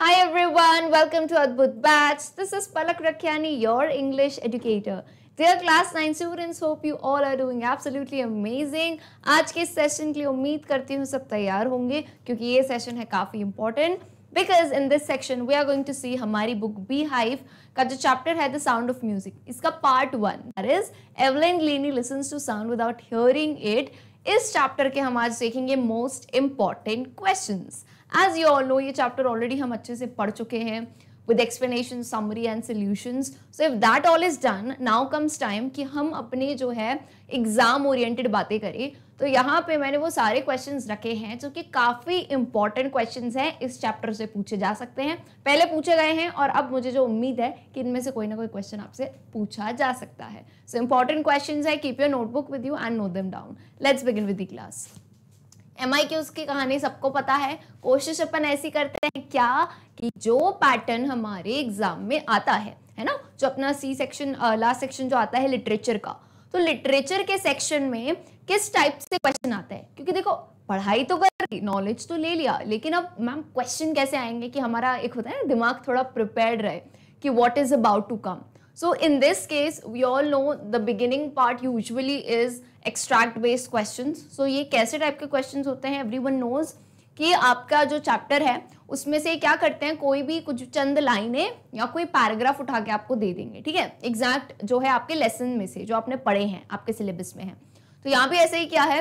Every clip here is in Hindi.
Hi everyone, welcome to Adbut Batch. This is Palak Rakyani, your English educator. Dear class 9 students, hope you all are doing absolutely amazing. आज के सेशन के लिए उम्मीद करती हूँ सब तैयार होंगे क्योंकि ये सेशन है काफ़ी important. Because in this section we are going to see हमारी बुक बी हाइव का जो चैप्टर है द साउंड ऑफ़ म्यूज़िक इसका part one is Evelyn Glennie listens to sound without hearing it इस चैप्टर के हम आज देखेंगे most important questions as you all know ये चैप्टर ऑलरेडी हम अच्छे से पढ़ चुके हैं with explanation, summary and solutions. So if that all is done now comes time कि हम अपने जो है एग्ज़ाम ओरिएंटेड बातें करें। तो यहाँ पे मैंने वो सारे क्वेश्चंस रखे हैं जो कि काफ़ी इंपॉर्टेंट क्वेश्चंस हैं इस चैप्टर से पूछे जा सकते हैं। पहले पूछे गए हैं और अब मुझे जो उम्मीद है कि इनमें से कोई ना कोई क्वेश्चन आपसे पूछा जा सकता है। सो इंपॉर्टेंट क्वेश्चन है keep your notebook with you and note them down let's begin with the class M I Qs की कहानी सबको पता है। कोशिश अपन ऐसी करते हैं क्या? कि जो पैटर्न हमारे एग्ज़ाम में आता है है ना? जो अपना सी सेक्शन लास्ट सेक्शन जो आता है लिटरेचर का। तो लिटरेचर के सेक्शन में किस टाइप से क्वेश्चन आता है? क्योंकि देखो, पढ़ाई तो कर ली नॉलेज तो ले लिया, लेकिन अब मैम क्वेश्चन कैसे आएँगे कि हमारा एक होता है ना, दिमाग थोड़ा प्रिपेयर्ड रहे कि what is about to come so in this case we all know the beginning part usually is extract based question सो ये कैसे टाइप के क्वेश्चन होते हैं? एवरी वन नोज़ कि आपका जो चैप्टर है, उसमें से क्या करते हैं? कोई भी कुछ चंद लाइनें या कोई पैराग्राफ उठा के आपको दे देंगे, ठीक है? एग्जैक्ट जो है आपके लेसन में से, जो आपने पढ़े हैं, आपके सिलेबस में है। तो यहाँ पे ऐसे ही क्या है?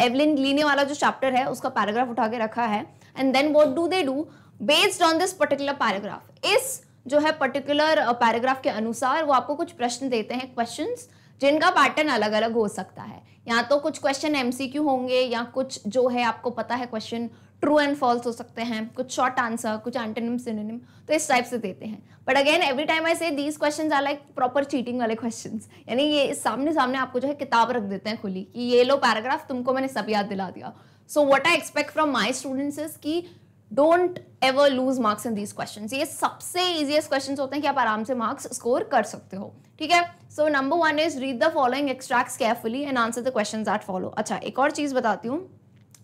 एवलिन लीने वाला जो चैप्टर है, उसका पैराग्राफ उठा के रखा है। And then what do they do based on this particular paragraph इस जो है पर्टिकुलर पैराग्राफ के अनुसार वो आपको कुछ प्रश्न देते हैं क्वेश्चंस जिनका पैटर्न अलग अलग हो सकता है। या तो कुछ क्वेश्चन एमसीक्यू होंगे, या कुछ जो है आपको पता है क्वेश्चन ट्रू एंड फॉल्स हो सकते हैं, कुछ शॉर्ट आंसर कुछ एंटोनिम सिनोनिम तो इस टाइप से देते हैं। But again every time I see these questions are like proper cheating वाले क्वेश्चन यानी ये सामने सामने आपको जो है किताब रख देते हैं खुली कि ये लो पैराग्राफ तुमको मैंने सब याद दिला दिया। So what I expect from my students is की don't ever lose marks in these question ये सबसे इजिएस्ट क्वेश्चन होते हैं कि आप आराम से मार्क्स स्कोर कर सकते हो। ठीक है? So number one is read the following extract carefully and answer the question that follow अच्छा एक और चीज़ बताती हूँ।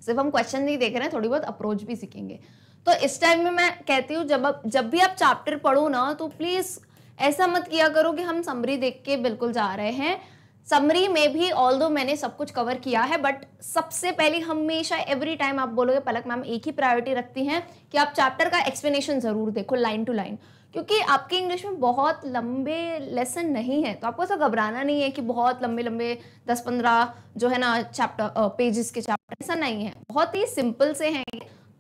सिर्फ़ हम क्वेश्चन नहीं देख रहे हैं, थोड़ी बहुत अप्रोच भी सीखेंगे। तो इस टाइम में मैं कहती हूँ, जब अब जब भी आप चैप्टर पढ़ो ना तो प्लीज़ ऐसा मत किया करो कि हम समरी देख के बिल्कुल जा रहे हैं। समरी में भी ऑल दो मैंने सब कुछ कवर किया है बट सबसे पहले हमेशा एवरी टाइम आप बोलोगे, पलक मैम एक ही प्रायोरिटी रखती हैं कि आप चैप्टर का एक्सप्लेनेशन ज़रूर देखो लाइन टू लाइन क्योंकि आपके इंग्लिश में बहुत लंबे लेसन नहीं है तो आपको ऐसा घबराना नहीं है कि बहुत लंबे लंबे दस पंद्रह जो है ना चैप्टर पेजेस के चैप्टर ऐसा नहीं है। बहुत ही सिंपल से हैं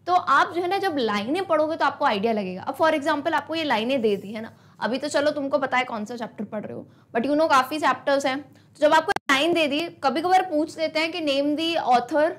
तो आप जो है ना, जब लाइनें पढ़ोगे तो आपको आइडिया लगेगा। अब फॉर एग्ज़ाम्पल आपको ये लाइनें दे दी, है ना? अभी तो चलो तुमको पता है कौन सा चैप्टर पढ़ रहे हो बट यू नो काफ़ी चैप्टर्स हैं। तो जब आपको लाइन दे दी कभी कभार पूछ देते हैं कि name the author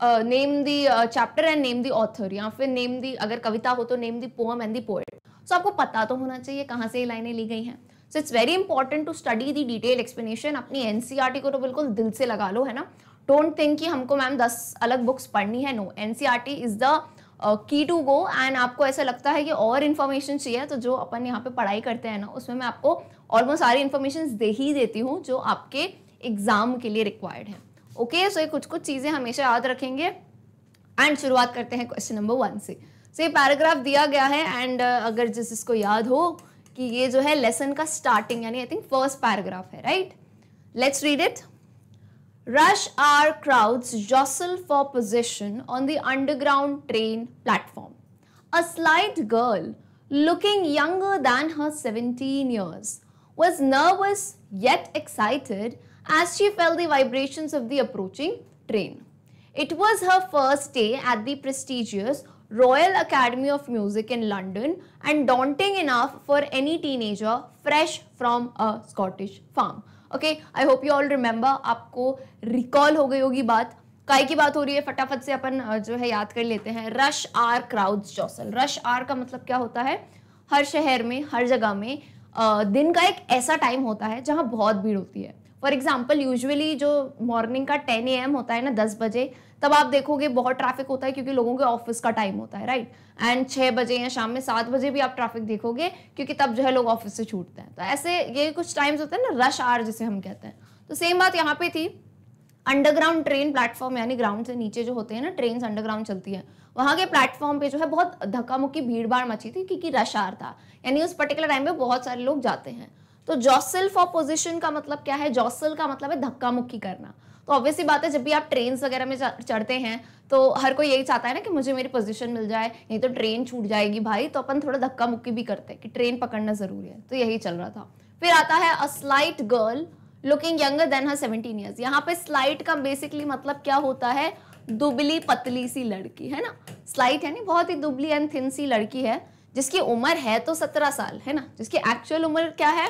name the chapter and name the author या फिर नेम दी अगर कविता हो तो name the poem and the poet so आपको पता तो होना चाहिए कहाँ से ये लाइनें ली गई हैं। So it's very important to study the detail explanation अपनी एनसीईआरटी e को तो बिल्कुल दिल से लगा लो, है ना? डोंट थिंक कि हमको मैम दस अलग बुक्स पढ़नी है no NCERT is the key to go and आपको ऐसा लगता है कि और इन्फॉर्मेशन चाहिए तो जो अपन यहाँ पे पढ़ाई करते हैं ना उसमें मैं आपको ऑलमोस्ट सारी इन्फॉर्मेशन दे ही देती हूँ जो आपके एग्ज़ाम के लिए रिक्वायर्ड है। ओके okay, सो so ये कुछ कुछ चीज़ें हमेशा याद रखेंगे। एंड शुरुआत करते हैं क्वेश्चन नंबर वन से। सो so, ये पैराग्राफ दिया गया है एंड uh, अगर जिस इसको याद हो कि ये जो है लेसन का स्टार्टिंग यानी आई थिंक फ़र्स्ट पैराग्राफ है right let's read it Rush hour crowds jostle for position on the underground train platform. A slight girl, looking younger than her 17 years, was nervous yet excited as she felt the vibrations of the approaching train. It was her first day at the prestigious Royal Academy of Music in London and daunting enough for any teenager fresh from a Scottish farm. Okay I hope you all remember आपको रिकॉल हो गई होगी बात। काय की बात हो रही है, फटाफट से अपन जो है, याद कर लेते हैं। Rush hour crowd jostle rush hour का मतलब क्या होता है? हर शहर में, हर जगह में दिन का एक ऐसा टाइम होता है जहाँ बहुत भीड़ होती है। फॉर एग्ज़ाम्पल यूजली जो मॉर्निंग का टेन ए एम होता है ना, दस बजे तब आप देखोगे बहुत ट्रैफ़िक होता है क्योंकि लोगों के ऑफ़िस का टाइम होता है राइट एंड छः बजे या शाम में सात बजे भी आप ट्रैफ़िक देखोगे क्योंकि तब जो है लोग ऑफ़िस से छूटते हैं। तो ऐसे ये कुछ टाइम्स होते हैं ना रश आर जिसे हम कहते हैं। तो सेम बात यहाँ पे थी अंडरग्राउंड ट्रेन प्लेटफॉर्म यानी ग्राउंड से नीचे जो होते हैं ना ट्रेन अंडरग्राउंड चलती है। वहाँ के प्लेटफॉर्म पे जो है बहुत धक्का मुक्की भीड़ भाड़ मची थी क्योंकि रश आर था। यानी उस पर्टिकुलर टाइम पे बहुत सारे लोग जाते हैं। तो जॉसल फॉर पोजिशन का मतलब क्या है? जॉसल का मतलब है धक्का मुक्की करना। तो ऑब्वियसली बात है, जब भी आप ट्रेन वगैरह में चढ़ते हैं तो हर कोई यही चाहता है ना कि मुझे मेरी पोजीशन मिल जाए, नहीं तो ट्रेन छूट जाएगी भाई तो अपन थोड़ा धक्का मुक्की भी करते हैं कि ट्रेन पकड़ना ज़रूरी है। तो यही चल रहा था। फिर आता है a slight girl looking younger than her seventeen years यहाँ पे स्लाइट का बेसिकली मतलब क्या होता है? दुबली पतली सी लड़की, है ना? स्लाइट है ना बहुत ही दुबली एंड थिन सी लड़की है, जिसकी उम्र है तो सत्रह साल, है ना? जिसकी एक्चुअल उम्र क्या है?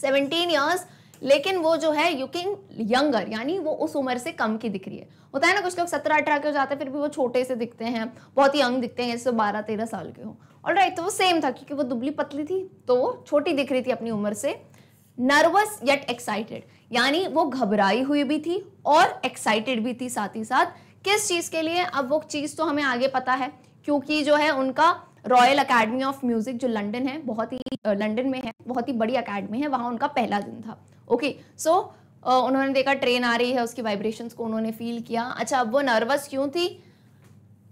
सेवनटीन ईयर्स लेकिन वो जो है युकिंग यंगर यानी वो उस उम्र से कम की दिख रही है। होता है ना, कुछ लोग सत्रह, अठारह के हो जाते हैं, फिर भी वो छोटे से दिखते हैं, बहुत यंग दिखते हैं जैसे बारह, तेरह साल के हो। और राइट तो वो सेम था, क्योंकि वो दुबली पतली थी तो वो छोटी दिख रही थी अपनी उम्र से। नर्वस येट एक्साइटेड यानी वो घबराई हुई भी थी और एक्साइटेड भी थी साथ ही साथ। किस चीज़ के लिए? अब वो चीज़ तो हमें आगे पता है, क्योंकि जो है उनका रॉयल अकेडमी ऑफ़ म्यूज़िक जो लंदन है, बहुत ही, लंदन में है, बहुत ही बड़ी अकेडमी है, वहाँ उनका पहला दिन था। ओके सो उन्होंने देखा ट्रेन आ रही है, उसकी वाइब्रेशंस को उन्होंने फील किया। अच्छा अब वो नर्वस क्यों थी?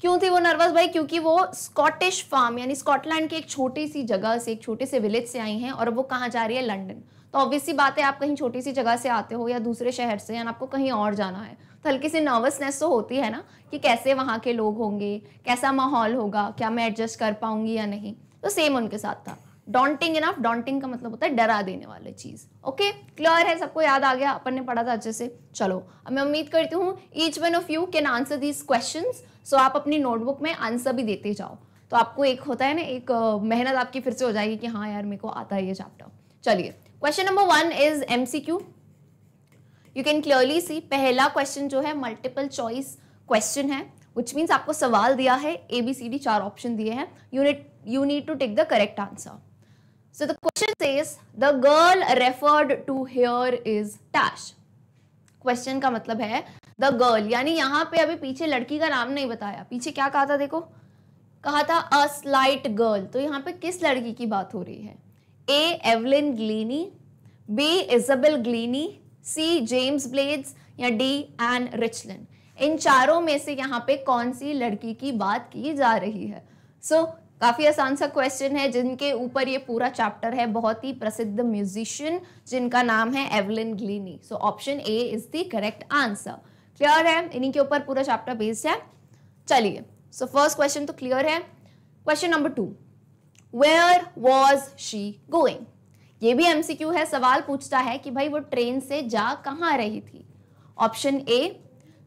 क्यों थी वो नर्वस भाई? क्योंकि वो स्कॉटिश फार्म यानी स्कॉटलैंड की एक छोटी सी जगह से, एक छोटे से विलेज से आई हैं और वो कहाँ जा रही है? लंदन तो ऑब्वियसली बात है आप कहीं छोटी सी जगह से आते हो या दूसरे शहर से या आपको कहीं और जाना है तो हल्की सी नर्वसनेस तो होती है ना, कि कैसे वहाँ के लोग होंगे, कैसा माहौल होगा, क्या मैं एडजस्ट कर पाऊँगी या नहीं? तो सेम उनके साथ था। डॉन्टिंग इनफ डॉन्टिंग का मतलब होता है डरा देने वाले चीज़। ओके क्लियर है? सबको याद आ गया? अपन ने पढ़ा था अच्छे से। चलो, अब मैं उम्मीद करती हूँ each one of you can answer these question so आप अपनी नोटबुक में आंसर भी देते जाओ। तो आपको एक होता है ना, एक मेहनत आपकी फिर से हो जाएगी कि हाँ यार, मेरे को आता है ये चैप्टर चलिए question number one is MCQ you can clearly see पहला क्वेश्चन जो है मल्टीपल चॉइस क्वेश्चन है विच मीन्स आपको सवाल दिया है ए बी सी डी चार ऑप्शन दिए हैं। You need to take the correct answer so the question says the girl referred to here is dash question का मतलब है द गर्ल यानी यहाँ पे अभी पीछे लड़की का नाम नहीं बताया। पीछे क्या कहा था देखो? कहा था अ स्लाइट गर्ल तो यहाँ पे किस लड़की की बात हो रही है? A Evelyn Glennie B Isabel Glennie C James Blades या डी एन रिचलिन इन चारों में से यहाँ पे कौन सी लड़की की बात की जा रही है? सो so, काफ़ी आसान सा क्वेश्चन है, जिनके ऊपर ये पूरा चैप्टर है, बहुत ही प्रसिद्ध म्यूजिशियन जिनका नाम है Evelyn Glennie so option A is the correct answer clear है? इन्हीं के ऊपर पूरा चैप्टर बेस्ड है. चलिए सो फ़र्स्ट क्वेश्चन तो क्लियर है. Question number two where was she going ये भी एमसीक्यू है, सवाल पूछता है कि भाई वो ट्रेन से जा कहाँ रही थी? Option A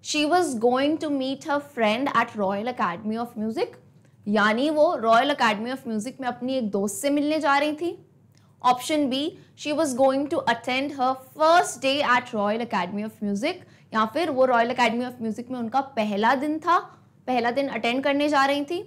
she was going to meet her friend at Royal Academy of Music यानी वो रॉयल अकेडमी ऑफ़ म्यूज़िक में अपनी एक दोस्त से मिलने जा रही थी। Option B she was going to attend her first day at Royal Academy of Music या फिर वो रॉयल अकेडमी ऑफ़ म्यूज़िक में उनका पहला दिन था, पहला दिन अटेंड करने जा रही थी।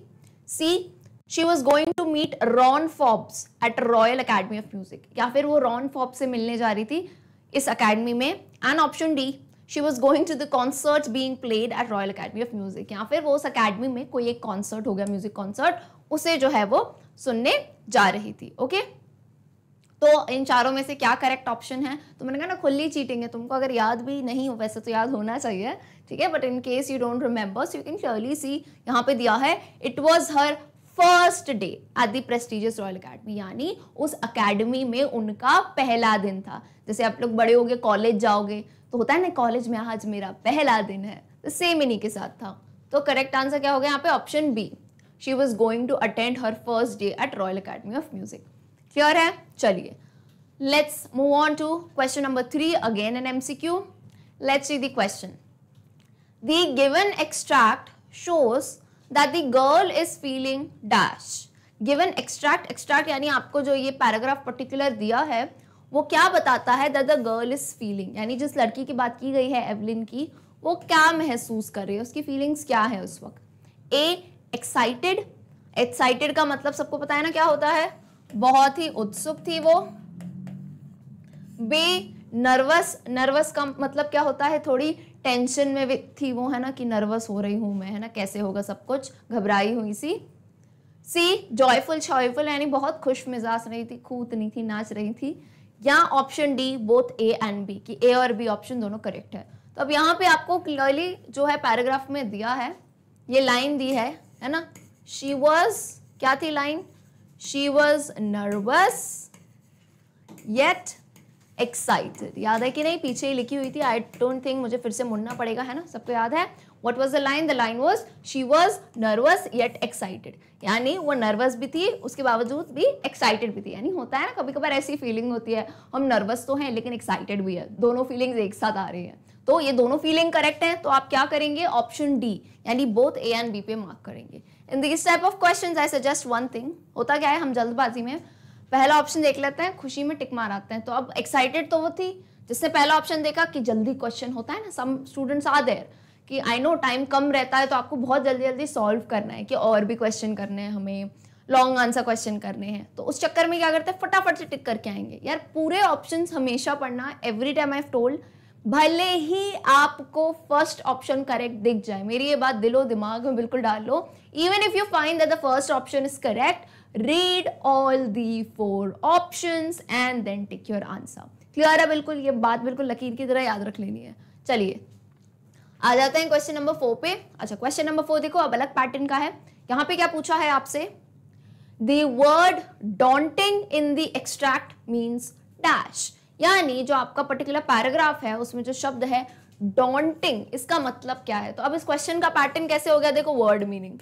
C she was going to meet Ron Forbes at Royal Academy of Music या फिर वो रॉन फॉब्स से मिलने जा रही थी इस अकेडमी में। And option D she was going to the concert being played at Royal Academy of Music या फिर वो उस अकेडमी में कोई एक कॉन्सर्ट हो गया म्यूज़िक कॉन्सर्ट उसे जो है वो सुनने जा रही थी ओके okay? तो इन चारों में से क्या करेक्ट ऑप्शन है? तो मैंने कहा, ना, खुली चीटिंग है, तुमको अगर याद भी नहीं हो, वैसे तो याद होना चाहिए, ठीक है? But in case you don't remember so you can clearly see यहाँ पे दिया है it was her first day at the prestigious Royal Academy यानी उस अकेडमी में उनका पहला दिन था। जैसे आप लोग बड़े हो गए कॉलेज जाओगे तो होता है ना, कॉलेज में आज मेरा पहला दिन है तो सेम इन्हीं के साथ था। तो करेक्ट आंसर क्या हो गया? यहाँ पे option B she was going to attend her first day at Royal Academy of Music clear है? चलिए। Let's move on to question number three again an MCQ let's see the question the given extract shows that the girl is feeling dash given extract extract यानी आपको जो ये पैराग्राफ पर्टिकुलर दिया है वो क्या बताता है that the girl is feeling यानी जिस लड़की की बात की गई है एवलिन की, वो क्या महसूस कर रही है, उसकी फीलिंग्स क्या है उस वक्त? ए एक्साइटेड एक्साइटेड का मतलब सबको पता है ना क्या होता है? बहुत ही उत्सुक थी वो। बे नर्वस नर्वस का मतलब क्या होता है? थोड़ी टेंशन में थी वो, है ना, कि नर्वस हो रही हूँ मैं, है ना, कैसे होगा सब कुछ? घबराई हुई सी। सी जॉयफुल शॉयफुल यानी बहुत खुश मिजाज रही थी कूदनी थी, नाच रही थी। या option D both A and B कि ए और बी ऑप्शन दोनों करेक्ट है। तो अब यहाँ पे आपको क्लियरली जो है पैराग्राफ में दिया है, ये लाइन दी है है ना? शी वॉज़ क्या थी line she was nervous yet excited याद है कि नहीं? पीछे ही लिखी हुई थी आई डोंट थिंक मुझे फिर से मुड़ना पड़ेगा, है ना? सबको याद है? What was the line the line was she was nervous yet excited यानी वो नर्वस भी थी, उसके बावजूद भी एक्साइटेड भी थी। यानी होता है ना कभी कभार ऐसी फीलिंग होती है, हम नर्वस तो हैं लेकिन एक्साइटेड भी है। दोनों फीलिंग्स एक साथ आ रही हैं। तो ये दोनों फीलिंग करेक्ट है तो आप क्या करेंगे? ऑप्शन डी यानी बोथ ए एंड बी पे मार्क करेंगे। In this type of question I suggest one thing होता क्या है, हम जल्दबाजी में पहला ऑप्शन देख लेते हैं, खुशी में टिक मार आते हैं। तो अब एक्साइटेड तो वो थी, जिसने पहला ऑप्शन देखा कि जल्दी क्वेश्चन होता है ना सम स्टूडेंट्स आ देर कि आई नो टाइम कम रहता है तो आपको बहुत जल्दी जल्दी सॉल्व करना है कि और भी क्वेश्चन करने हैं, हमें लॉन्ग आंसर क्वेश्चन करने हैं। तो उस चक्कर में क्या करते हैं? फटाफट से टिक करके आएँगे। यार, पूरे ऑप्शंस हमेशा पढ़ना एवरी टाइम आई टोल्ड भले ही आपको फ़र्स्ट ऑप्शन करेक्ट दिख जाए, मेरी ये बात दिलो, दिमाग में बिल्कुल डाल लो even if you find that the first option is correct read all the four option and then tick your answer clear है बिल्कुल? ये बात बिल्कुल लकीर की तरह याद रख लेनी है। चलिए आ जाते हैं क्वेश्चन नंबर फोर पे। अच्छा क्वेश्चन नंबर फोर देखो, अब अलग पैटर्न का है। यहाँ पे क्या पूछा है आपसे? The word daunting in the extract means dash यानी जो आपका पर्टिकुलर पैराग्राफ है, उसमें जो शब्द है डॉन्टिंग इसका मतलब क्या है? तो अब इस क्वेश्चन का पैटर्न कैसे हो गया? देखो वर्ड मीनिंग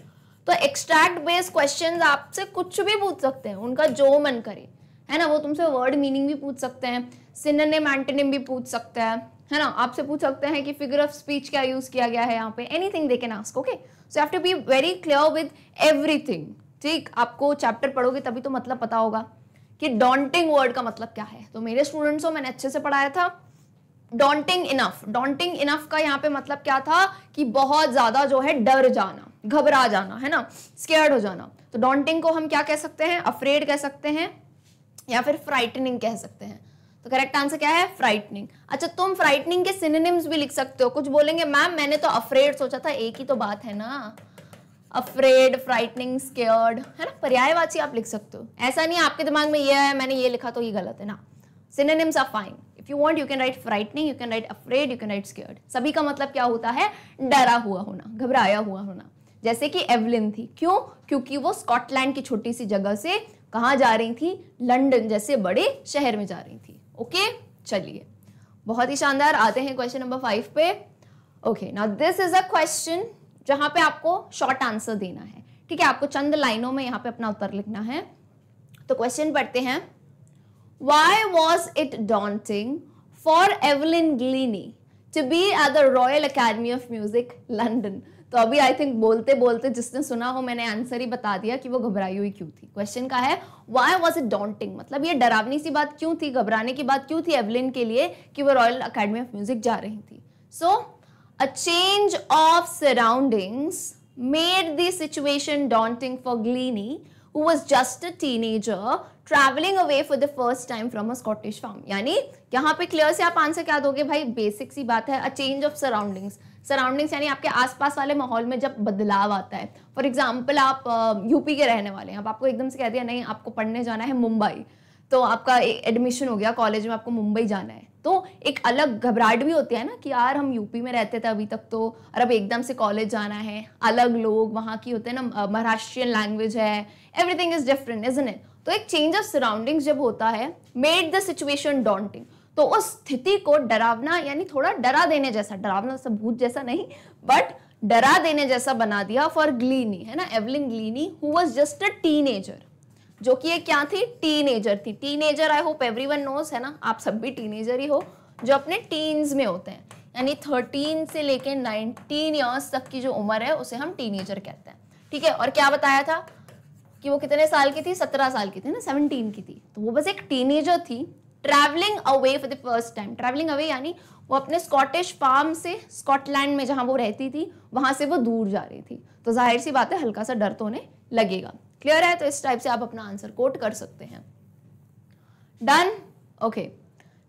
तो एक्सट्रैक्ट बेस्ड क्वेश्चन आपसे कुछ भी पूछ सकते हैं, उनका जो मन करे। है ना, वो तुमसे वर्ड मीनिंग भी पूछ सकते हैं सिनोनिम एंटोनिम भी पूछ सकते हैं। है ना? आपसे पूछ सकते हैं कि फिगर ऑफ़ स्पीच क्या यूज़ किया गया है यहाँ पे? Anything they can ask okay so have to be very clear with everything ठीक? आपको चैप्टर पढ़ोगे तभी तो मतलब पता होगा कि डॉन्टिंग वर्ड का मतलब क्या है। तो मेरे स्टूडेंट्स को मैंने अच्छे से पढ़ाया था। डॉन्टिंग इनफ डॉन्टिंग इनफ का यहाँ पे मतलब क्या था कि बहुत ज़्यादा जो है डर जाना, घबरा जाना, है ना? स्केयर्ड हो जाना। तो डॉन्टिंग को हम क्या कह सकते हैं? अफ्रेड कह सकते हैं या फिर फ्राइटनिंग कह सकते हैं। तो करेक्ट आंसर क्या है? फ्राइटनिंग अच्छा तुम फ्राइटनिंग के सिनोनिम्स भी लिख सकते हो। कुछ बोलेंगे मैम मैंने तो अफ्रेड सोचा था, एक ही तो बात है ना। अफ्रेड फ्राइटनिंग स्केयर्ड है ना? पर्यायवाची आप लिख सकते हो। ऐसा नहीं, आपके दिमाग में ये है, मैंने ये लिखा तो ये गलत है ना। Synonyms are fine if you want you can write frightening you can write afraid you can write scared सभी का मतलब क्या होता है? डरा हुआ होना, घबराया हुआ होना। जैसे कि एवलिन थी। क्यों? क्योंकि वो स्कॉटलैंड की छोटी सी जगह से कहाँ जा रही थी? लंदन जैसे बड़े शहर में जा रही थी। ओके चलिए। बहुत ही शानदार आते हैं क्वेश्चन नंबर फाइव पे। Okay now this is a question जहाँ पे आपको शॉर्ट आंसर देना है। ठीक है? आपको चंद लाइनों में यहाँ पे अपना उत्तर लिखना है। तो क्वेश्चन पढ़ते हैं। Why was it daunting for Evelyn Glennie to be at the Royal Academy of Music London तो अभी आई थिंक बोलते बोलते जिसने सुना हो मैंने आंसर ही बता दिया कि वो घबराई हुई क्यों थी। क्वेश्चन का है वाई वॉज़ इट डॉन्टिंग मतलब ये डरावनी सी बात क्यों थी? घबराने की बात क्यों थी एवलिन के लिए कि वो रॉयल अकेडमी ऑफ़ म्यूज़िक जा रही थी? सो so, A change of surroundings made the situation daunting for Gleany, who was just a teenager traveling away for the first time from a Scottish farm. यानी यहाँ पे क्लियर से आप आंसर क्या दोगे भाई? बेसिक सी बात है a change of surroundings surroundings, यानी आपके आसपास वाले माहौल में जब बदलाव आता है। फॉर एग्ज़ाम्पल आप यूपी के रहने वाले हैं। अब आपको एकदम से कह दिया, नहीं, आपको पढ़ने जाना है मुंबई। तो आपका एडमिशन हो गया कॉलेज में, आपको मुंबई जाना है। तो एक अलग घबराहट भी होती है ना कि यार, हम यूपी में रहते थे अभी तक तो और अब एकदम से कॉलेज जाना है। अलग लोग वहाँ की होते हैं ना महाराष्ट्रियन लैंग्वेज है। Everything is different is it तो एक चेंज ऑफ़ सराउंडिंग्स जब होता है मेड द सिचुएशन डॉन्टिंग तो उस स्थिति को डरावना, यानी थोड़ा डरा देने जैसा, डरावना सब भूत जैसा नहीं बट डरा देने जैसा बना दिया फॉर ग्लीनी है ना? Evelyn Glennie who was just a teenager जो कि ये क्या थी? टीनेजर थी। Teenager I hope everyone knows है ना? आप सब भी टीनेजर ही हो, जो अपने टीन्स में होते हैं। यानी थर्टीन से लेके नाइनटीन ईयर्स तक की जो उम्र है, उसे हम टीनेजर कहते हैं। ठीक है? और क्या बताया था? कि वो कितने साल की थी? सत्रह साल की थी ना? सेवनटीन की थी। तो वो बस एक टीनेजर थी travelling away for the first time travelling away यानी वो अपने स्कॉटिश फार्म से स्कॉटलैंड में जहाँ वो रहती थी, वहाँ से वो दूर जा रही थी। तो ज़ाहिर सी बात है हल्का सा डर तो उन्हें लगेगा। क्लियर है? तो इस टाइप से आप अपना आंसर कोट कर सकते हैं। Done okay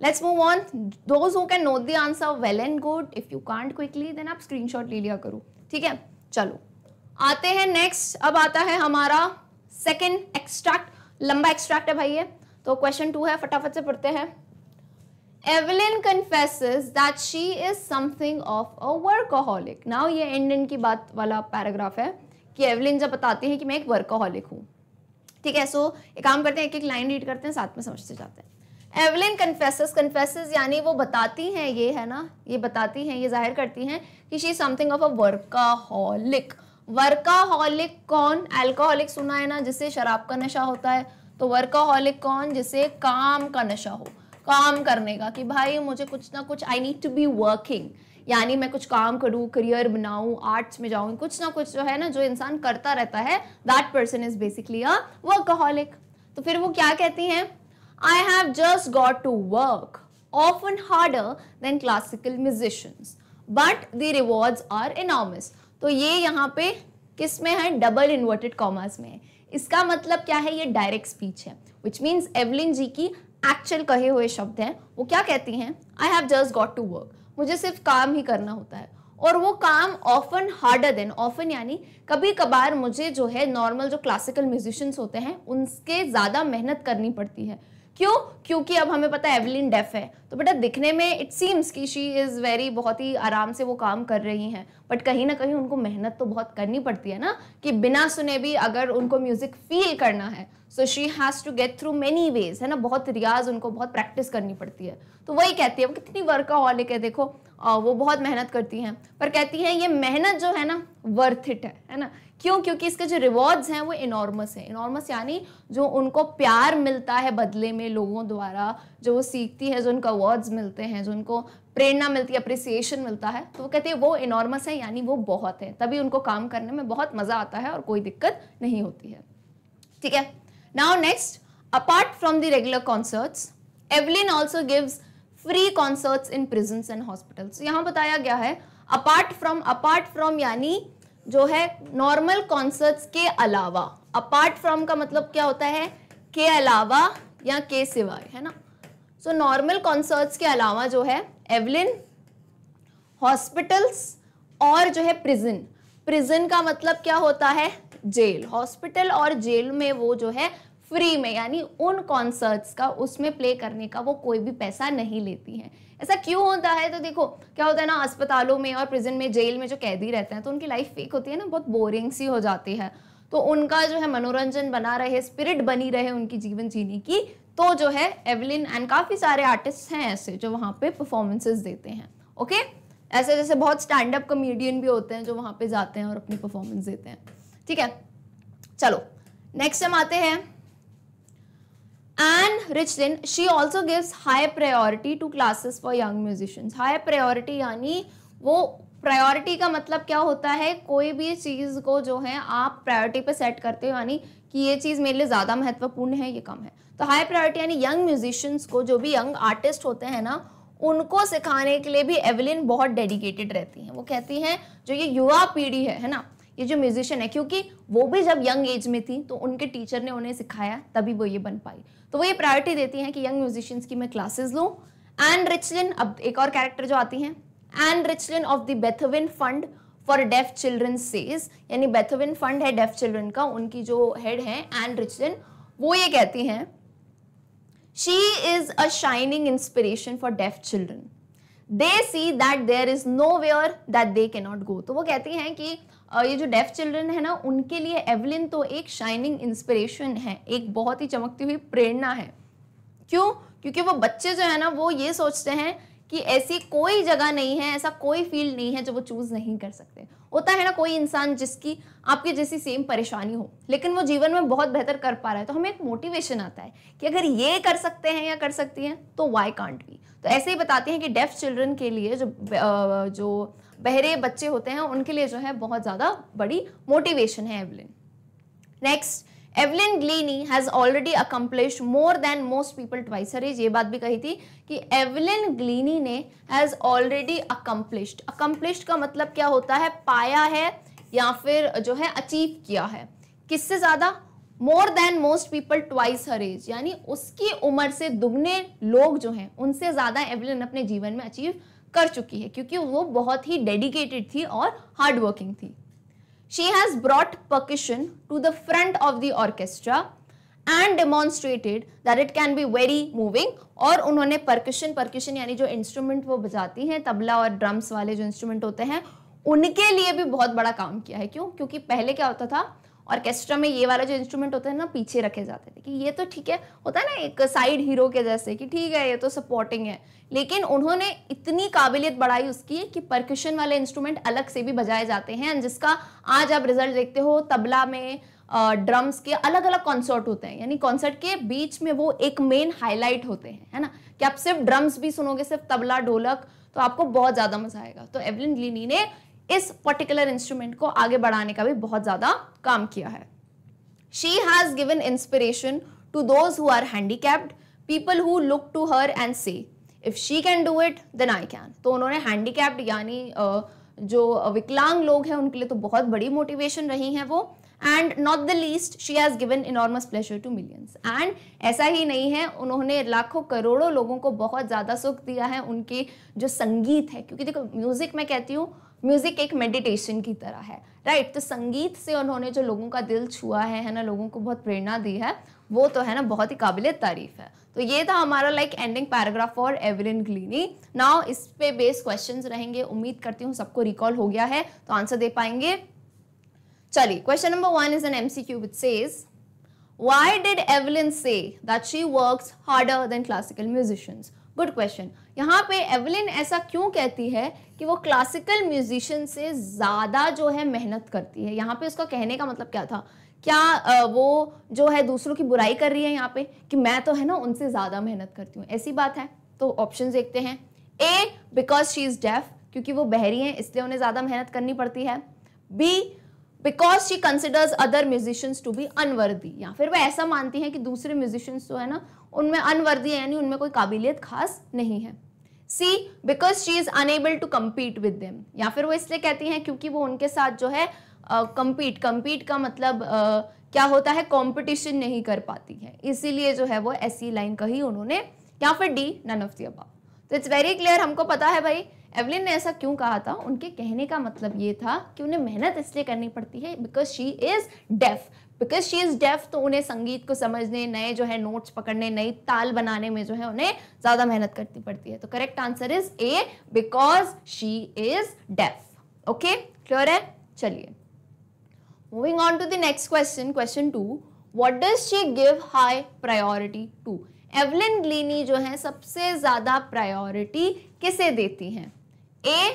let's move on those who can note the answer well and good if you can't quickly then आप स्क्रीनशॉट ले लिया करो। ठीक है? चलो। आते हैं नेक्स्ट अब आता है हमारा सेकेंड एक्सट्रैक्ट लंबा एक्सट्रैक्ट है भाई ये। तो क्वेश्चन टू है फटाफट से पढ़ते हैं। Evelyn confesses that she is something of a workaholic now ये इंडियन की बात वाला पैराग्राफ है कि एवलिन जब बताती है कि मैं एक वर्कोहॉलिक हूँ। ठीक है सो so, एक काम करते हैं एक एक लाइन रीड करते हैं साथ में समझते जाते हैं। एवलिन कन्फेसेस कन्फेसेस यानी वो बताती हैं ये है ना ये बताती हैं ये ज़ाहिर करती हैं कि she something of a workaholic workaholic कौन? एल्कोहलिक सुना है ना जिससे शराब का नशा होता है। तो वर्काहॉलिक कौन? जिसे काम का नशा हो, काम करने का कि भाई मुझे कुछ ना कुछ I need to be working यानी मैं कुछ काम करूँ करियर बनाऊँ आर्ट्स में जाऊँ, कुछ ना कुछ जो है ना, जो इंसान करता रहता है that person is basically a workaholic तो फिर वो क्या कहती हैं? I have just got to work often harder than classical musicians. But the rewards are enormous. तो ये यहाँ पे किसमें है? डबल इन्वर्टेड कॉमर्स में है। इसका मतलब क्या है? ये डायरेक्ट स्पीच है विच मीन्स एवलिन जी की एक्चुअल कहे हुए शब्द हैं। वो क्या कहती हैं? I have just got to work मुझे सिर्फ़ काम ही करना होता है। और वो काम ऑफन हार्डर देन ऑफन यानी कभी कभार मुझे जो है नॉर्मल जो क्लासिकल म्यूजिशियंस होते हैं, उनके ज़्यादा मेहनत करनी पड़ती है। क्यों? क्योंकि अब हमें पता है एवलिन डेफ है। तो बेटा दिखने में इट सीम्स कि शी इज़ वेरी बहुत ही आराम से वो काम कर रही हैं। बट कहीं ना कहीं उनको मेहनत तो बहुत करनी पड़ती है ना, कि बिना सुने भी अगर उनको म्यूज़िक फील करना है so she has to get through many ways है ना? बहुत रियाज उनको बहुत प्रैक्टिस करनी पड़ती है। तो वही कहती है वो कितनी वर्काहॉलिक है देखो वो बहुत मेहनत करती हैं। पर कहती हैं, ये मेहनत जो है ना वर्थ इट है है ना? क्यों? क्योंकि इसके जो रिवॉर्ड्स हैं वो इनॉर्मस हैं। इनॉर्मस यानी जो उनको प्यार मिलता है बदले में लोगों द्वारा, जो वो सीखती है, जो उनको अवार्ड्स मिलते हैं, जो उनको प्रेरणा मिलती है अप्रिसिएशन मिलता है तो वो कहते हैं वो इनॉर्मस है, यानी वो बहुत है। तभी उनको काम करने में बहुत मज़ा आता है और कोई दिक्कत नहीं होती है। ठीक है? Now next apart from the regular concerts Evelyn also gives free concerts in prisons and hospitals यहाँ बताया गया है अपार्ट फ्रॉम अपार्ट फ्रॉम यानी जो है नॉर्मल कॉन्सर्ट्स के अलावा अपार्ट फ्रॉम का मतलब क्या होता है? के अलावा या के सिवाय, है ना? सो नॉर्मल कॉन्सर्ट्स के अलावा जो है एवलिन हॉस्पिटल्स और जो है प्रिजन प्रिजन का मतलब क्या होता है? जेल हॉस्पिटल और जेल में वो जो है फ्री में, यानी उन कॉन्सर्ट्स का उसमें प्ले करने का वो कोई भी पैसा नहीं लेती हैं। ऐसा क्यों होता है? तो देखो, क्या होता है ना, अस्पतालों में और प्रिजन में जेल में जो कैदी रहते हैं तो उनकी लाइफ फेक होती है ना, बहुत बोरिंग सी हो जाती है। तो उनका जो है मनोरंजन बना रहे स्पिरिट बनी रहे उनकी जीवन जीने की तो जो है एवलिन एंड काफ़ी सारे आर्टिस्ट हैं ऐसे, जो वहाँ पे परफॉर्मेंसेस देते हैं ओके ऐसे जैसे बहुत स्टैंड अप कॉमेडियन भी होते हैं, जो वहाँ पे जाते हैं और अपनी परफॉर्मेंस देते हैं, ठीक है? चलो नेक्स्ट हम आते हैं। And Richlin, she also gives high priority to classes for young musicians. High priority यानी वो प्रायोरिटी का मतलब क्या होता है? कोई भी चीज़ को जो है आप प्रायोरिटी पे सेट करते हो यानी कि ये चीज़ मेरे लिए ज़्यादा महत्वपूर्ण है ये कम है। तो हाई प्रायोरिटी यानी यंग म्यूजिशियंस को जो भी यंग आर्टिस्ट होते हैं ना उनको सिखाने के लिए भी एवलिन बहुत डेडिकेटेड रहती हैं। वो कहती हैं जो ये युवा पीढ़ी है है ना ये जो म्यूजिशियन है क्योंकि वो भी जब यंग एज में थी तो उनके टीचर ने उन्हें सिखाया तभी वो ये बन पाई। तो वो ये प्रायोरिटी देती हैं कि यंग म्यूजिशियंस की मैं क्लासेस लूँ। एंड रिचलिन अब एक और कैरेक्टर जो आती हैं। And Richlin of the Beethoven fund for deaf children says यानी बेथविन फंड है डेफ चिल्ड्रन का, उनकी जो हेड है एंड रिचलिन वो ये कहती हैं she is a shining inspiration for deaf children they see that there is no where that they can not go तो वो कहती हैं कि ये जो डेफ चिल्ड्रन है ना, उनके लिए एवलिन तो एक शाइनिंग इंस्पिरेशन है, एक बहुत ही चमकती हुई प्रेरणा है। क्यों? क्योंकि वो बच्चे जो है ना, वो ये सोचते हैं कि ऐसी कोई जगह नहीं है, ऐसा कोई फ़ील्ड नहीं है जो वो चूज़ नहीं कर सकते। होता है ना, कोई इंसान जिसकी, आपकी जैसी सेम परेशानी हो, लेकिन वो जीवन में बहुत बेहतर कर पा रहा है। तो हमें एक मोटिवेशन आता है कि अगर ये कर सकते हैं या कर सकती हैं तो वाई कांट बी तो ऐसे ही बताते हैं कि डेफ चिल्ड्रन के लिए जो जो बहरे बच्चे होते हैं, उनके लिए जो है बहुत ज़्यादा बड़ी मोटिवेशन है Evelyn next Evelyn Glennie has already accomplish more than most people twice her ये बात भी कही थी कि एवलिन ग्लीनी ने हैज़ ऑलरेडी अकम्प्लिश्ड अकम्प्लिश्ड का मतलब क्या होता है? पाया है या फिर जो है अचीव किया है? किससे ज़्यादा? More than most people twice her age यानी उसकी उम्र से दुगने लोग जो हैं, उनसे ज़्यादा एवलिन अपने जीवन में अचीव कर चुकी है, क्योंकि वो बहुत ही डेडिकेटेड थी और हार्ड वर्किंग थी। She has brought percussion to the front of the orchestra and demonstrated that it can be very moving और उन्होंने परकशन परकशन यानी जो इंस्ट्रूमेंट वो बजाती हैं, तबला और ड्रम्स वाले जो इंस्ट्रूमेंट होते हैं, उनके लिए भी बहुत बड़ा काम किया है। क्यों? क्योंकि पहले क्या होता था? ऑर्केस्ट्रा में ये वाला जो इंस्ट्रूमेंट होता है ना, पीछे रखे जाते थे। कि ये तो ठीक है, होता है ना एक साइड हीरो के जैसे कि ठीक है, ये तो सपोर्टिंग है। लेकिन उन्होंने इतनी काबिलियत बढ़ाई उसकी कि परकशन वाले इंस्ट्रूमेंट अलग से भी बजाए जाते हैं। जिसका आज आप रिज़ल्ट देखते हो, तबला में ड्रम्स के अलग अलग कॉन्सर्ट होते हैं। यानी कॉन्सर्ट के बीच में वो एक मेन हाईलाइट होते हैं, है ना? कि आप सिर्फ़ ड्रम्स भी सुनोगे, सिर्फ़ तबला, ढोलक तो आपको बहुत ज़्यादा मज़ा आएगा। तो एवलिन ग्लीनी ने इस पर्टिकुलर इंस्ट्रूमेंट को आगे बढ़ाने का भी बहुत ज़्यादा काम किया है। She has given inspiration to those who are handicapped people who look to her and say if she can do it then I can तो उन्होंने हैंडीकैप्ड यानी जो विकलांग लोग हैं, उनके लिए तो बहुत बड़ी मोटिवेशन रही हैं वो। And not the least she has given enormous pleasure to millions and ऐसा ही नहीं है, उन्होंने लाखों करोड़ों लोगों को बहुत ज़्यादा सुख दिया है, उनके जो संगीत है। क्योंकि देखो म्यूज़िक मैं कहती हूँ म्यूज़िक एक मेडिटेशन की तरह है राइट right? तो संगीत से उन्होंने जो लोगों का दिल छुआ है है ना, लोगों को बहुत प्रेरणा दी है, वो तो है ना, बहुत ही काबिल तारीफ़ है तो ये था हमारा like ending paragraph for Evelyn Glennie now इस पे बेस क्वेश्चंस रहेंगे उम्मीद करती हूँ सबको रिकॉल हो गया है तो आंसर दे पाएँगे चलिए question number one is an MCQ which says why did Evelyn say that she works harder than classical musicians? Good question यहाँ पे एवलिन ऐसा क्यों कहती है कि वो क्लासिकल म्यूजिशियन से ज़्यादा जो है मेहनत करती है? यहाँ पे उसका कहने का मतलब क्या था? क्या वो जो है दूसरों की बुराई कर रही है यहाँ पे? कि मैं तो है ना उनसे ज़्यादा मेहनत करती हूँ। ऐसी बात है। तो ऑप्शन देखते हैं। A because she is deaf क्योंकि वो बहरी हैं, इसलिए उन्हें ज़्यादा मेहनत करनी पड़ती है। B because she considers other musicians to be unworthy या फिर वह ऐसा मानती हैं कि दूसरे म्यूजिशियंस जो है ना उनमें अनवर्दी है यानी उनमें कोई काबिलियत खास नहीं है। C because she is unable to compete with them या फिर वो इसलिए कहती हैं क्योंकि वो उनके साथ जो है कम्पीट uh, कम्पीट का मतलब uh, क्या होता है कंपटीशन नहीं कर पाती है। इसीलिए जो है वो ऐसी लाइन कही उन्होंने। या फिर D none of the above तो इट्स वेरी क्लियर हमको पता है भाई एवलिन ने ऐसा क्यों कहा था? उनके कहने का मतलब ये था कि उन्हें मेहनत इसलिए करनी पड़ती है because she is deaf because she is deaf तो उन्हें संगीत को समझने, नए जो है नोट्स पकड़ने, नई ताल बनाने में जो है उन्हें ज़्यादा मेहनत करनी पड़ती है। तो correct answer is A because she is deaf okay clear है? चलिए। Moving on to the next question question two what does she give high priority to Evelyn Glennie जो है सबसे ज़्यादा प्रायोरिटी किसे देती हैं? A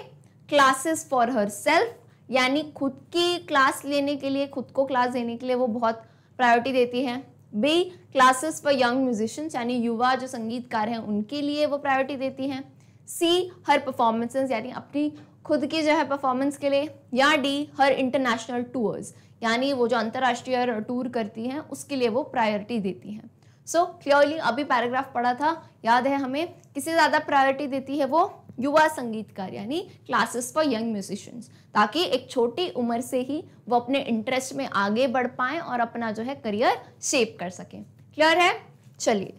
classes for her self यानी खुद की क्लास लेने के लिए खुद को क्लास देने के लिए वो बहुत प्रायोरिटी देती है। B classes for young musicians यानी युवा जो संगीतकार हैं उनके लिए वो प्रायोरिटी देती हैं। सी हर परफॉर्मेंसेज यानी अपनी खुद की जो है परफॉर्मेंस के लिए। या डी हर इंटरनेशनल टूर्स यानी वो जो अंतर्राष्ट्रीय टूर करती हैं उसके लिए वो प्रायोरिटी देती हैं। सो so, क्लियरली अभी पैराग्राफ पढ़ा था याद है हमें किसे ज़्यादा प्रायोरिटी देती है वो? युवा संगीतकार यानी क्लासेस फॉर यंग म्यूजिशियंस ताकि एक छोटी उम्र से ही वो अपने इंटरेस्ट में आगे बढ़ पाएँ और अपना जो है करियर शेप कर सकें। क्लियर है? चलिए।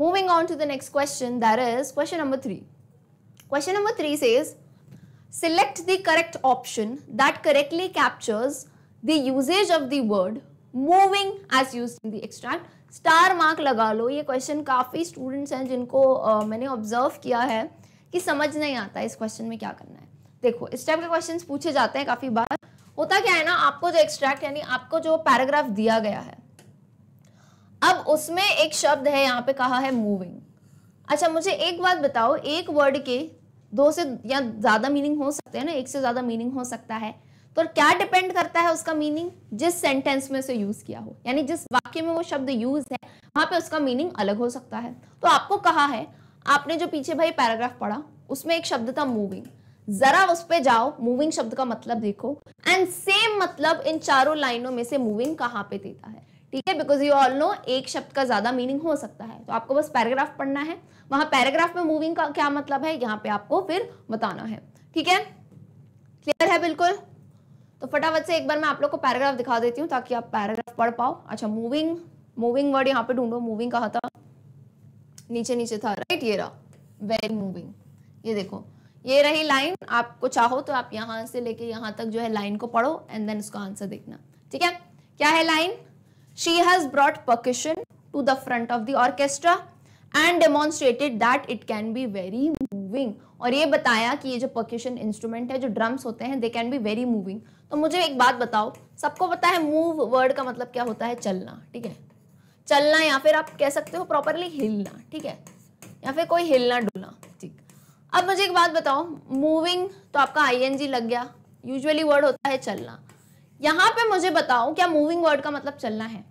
Moving on to the next question that is question number three question number three says select the correct option that correctly captures the usage of the word moving as used in the extract. Star mark लगा लो। ये क्वेश्चन काफ़ी स्टूडेंट्स हैं जिनको uh, मैंने ऑब्ज़र्व किया है। कि समझ नहीं आता इस क्वेश्चन में क्या करना है। देखो, इस टाइप के क्वेश्चन पूछे जाते हैं काफ़ी बार। होता क्या है ना, आपको जो एक्सट्रैक्ट यानी आपको जो पैराग्राफ दिया गया है, अब उसमें एक शब्द है, यहाँ पे कहा है मूविंग अच्छा मुझे एक बात बताओ, एक वर्ड के दो से या ज़्यादा मीनिंग हो सकते हैं ना, एक से ज़्यादा मीनिंग हो सकता है। तो क्या डिपेंड करता है उसका मीनिंग जिस सेंटेंस में से यूज़ किया हो, यानी जिस वाक्य में वो शब्द यूज़ है, वहाँ पे उसका मीनिंग अलग हो सकता है। तो आपको कहा है आपने जो पीछे भाई पैराग्राफ पढ़ा, उसमें एक शब्द था मूविंग जरा उस पे जाओ मूविंग शब्द का मतलब देखो एंड सेम मतलब इन चारों लाइनों में से मूविंग कहाँ पे देता है? ठीक है? बिकॉज़ यू ऑल नो एक शब्द का ज़्यादा मीनिंग हो सकता है। तो आपको बस पैराग्राफ पढ़ना है। वहाँ पैराग्राफ में मूविंग का क्या मतलब है? यहाँ पे आपको फिर बताना है। ठीक है? क्लियर है बिल्कुल? तो फटाफट से एक बार मैं आप लोग को पैराग्राफ दिखा देती हूँ ताकि आप पैराग्राफ पढ़ पाओ। अच्छा मूविंग मूविंग वर्ड यहाँ पे ढूंढो। मूविंग कहा था? नीचे नीचे था राइट ये रहा। वेरी मूविंग ये देखो। ये रही लाइन आपको चाहो तो आप यहाँ से लेके यहाँ तक जो है लाइन को पढ़ो एंड देन उसका आंसर देखना। ठीक है? क्या है line she has brought percussion to the front of the orchestra and demonstrated that it can be very moving और ये बताया कि ये जो पर्क्यूशन इंस्ट्रूमेंट है, जो ड्रम्स होते हैं they can be very moving तो मुझे एक बात बताओ। सबको पता है मूव वर्ड का मतलब क्या होता है? चलना। ठीक है? चलना या फिर आप कह सकते हो प्रॉपरली हिलना, ठीक है? या फिर कोई हिलना डुलना, ठीक। अब मुझे एक बात बताओ मूविंग तो आपका आई लग गया यूजुअली वर्ड होता है चलना। यहाँ पे मुझे बताओ, क्या मूविंग वर्ड का मतलब चलना है?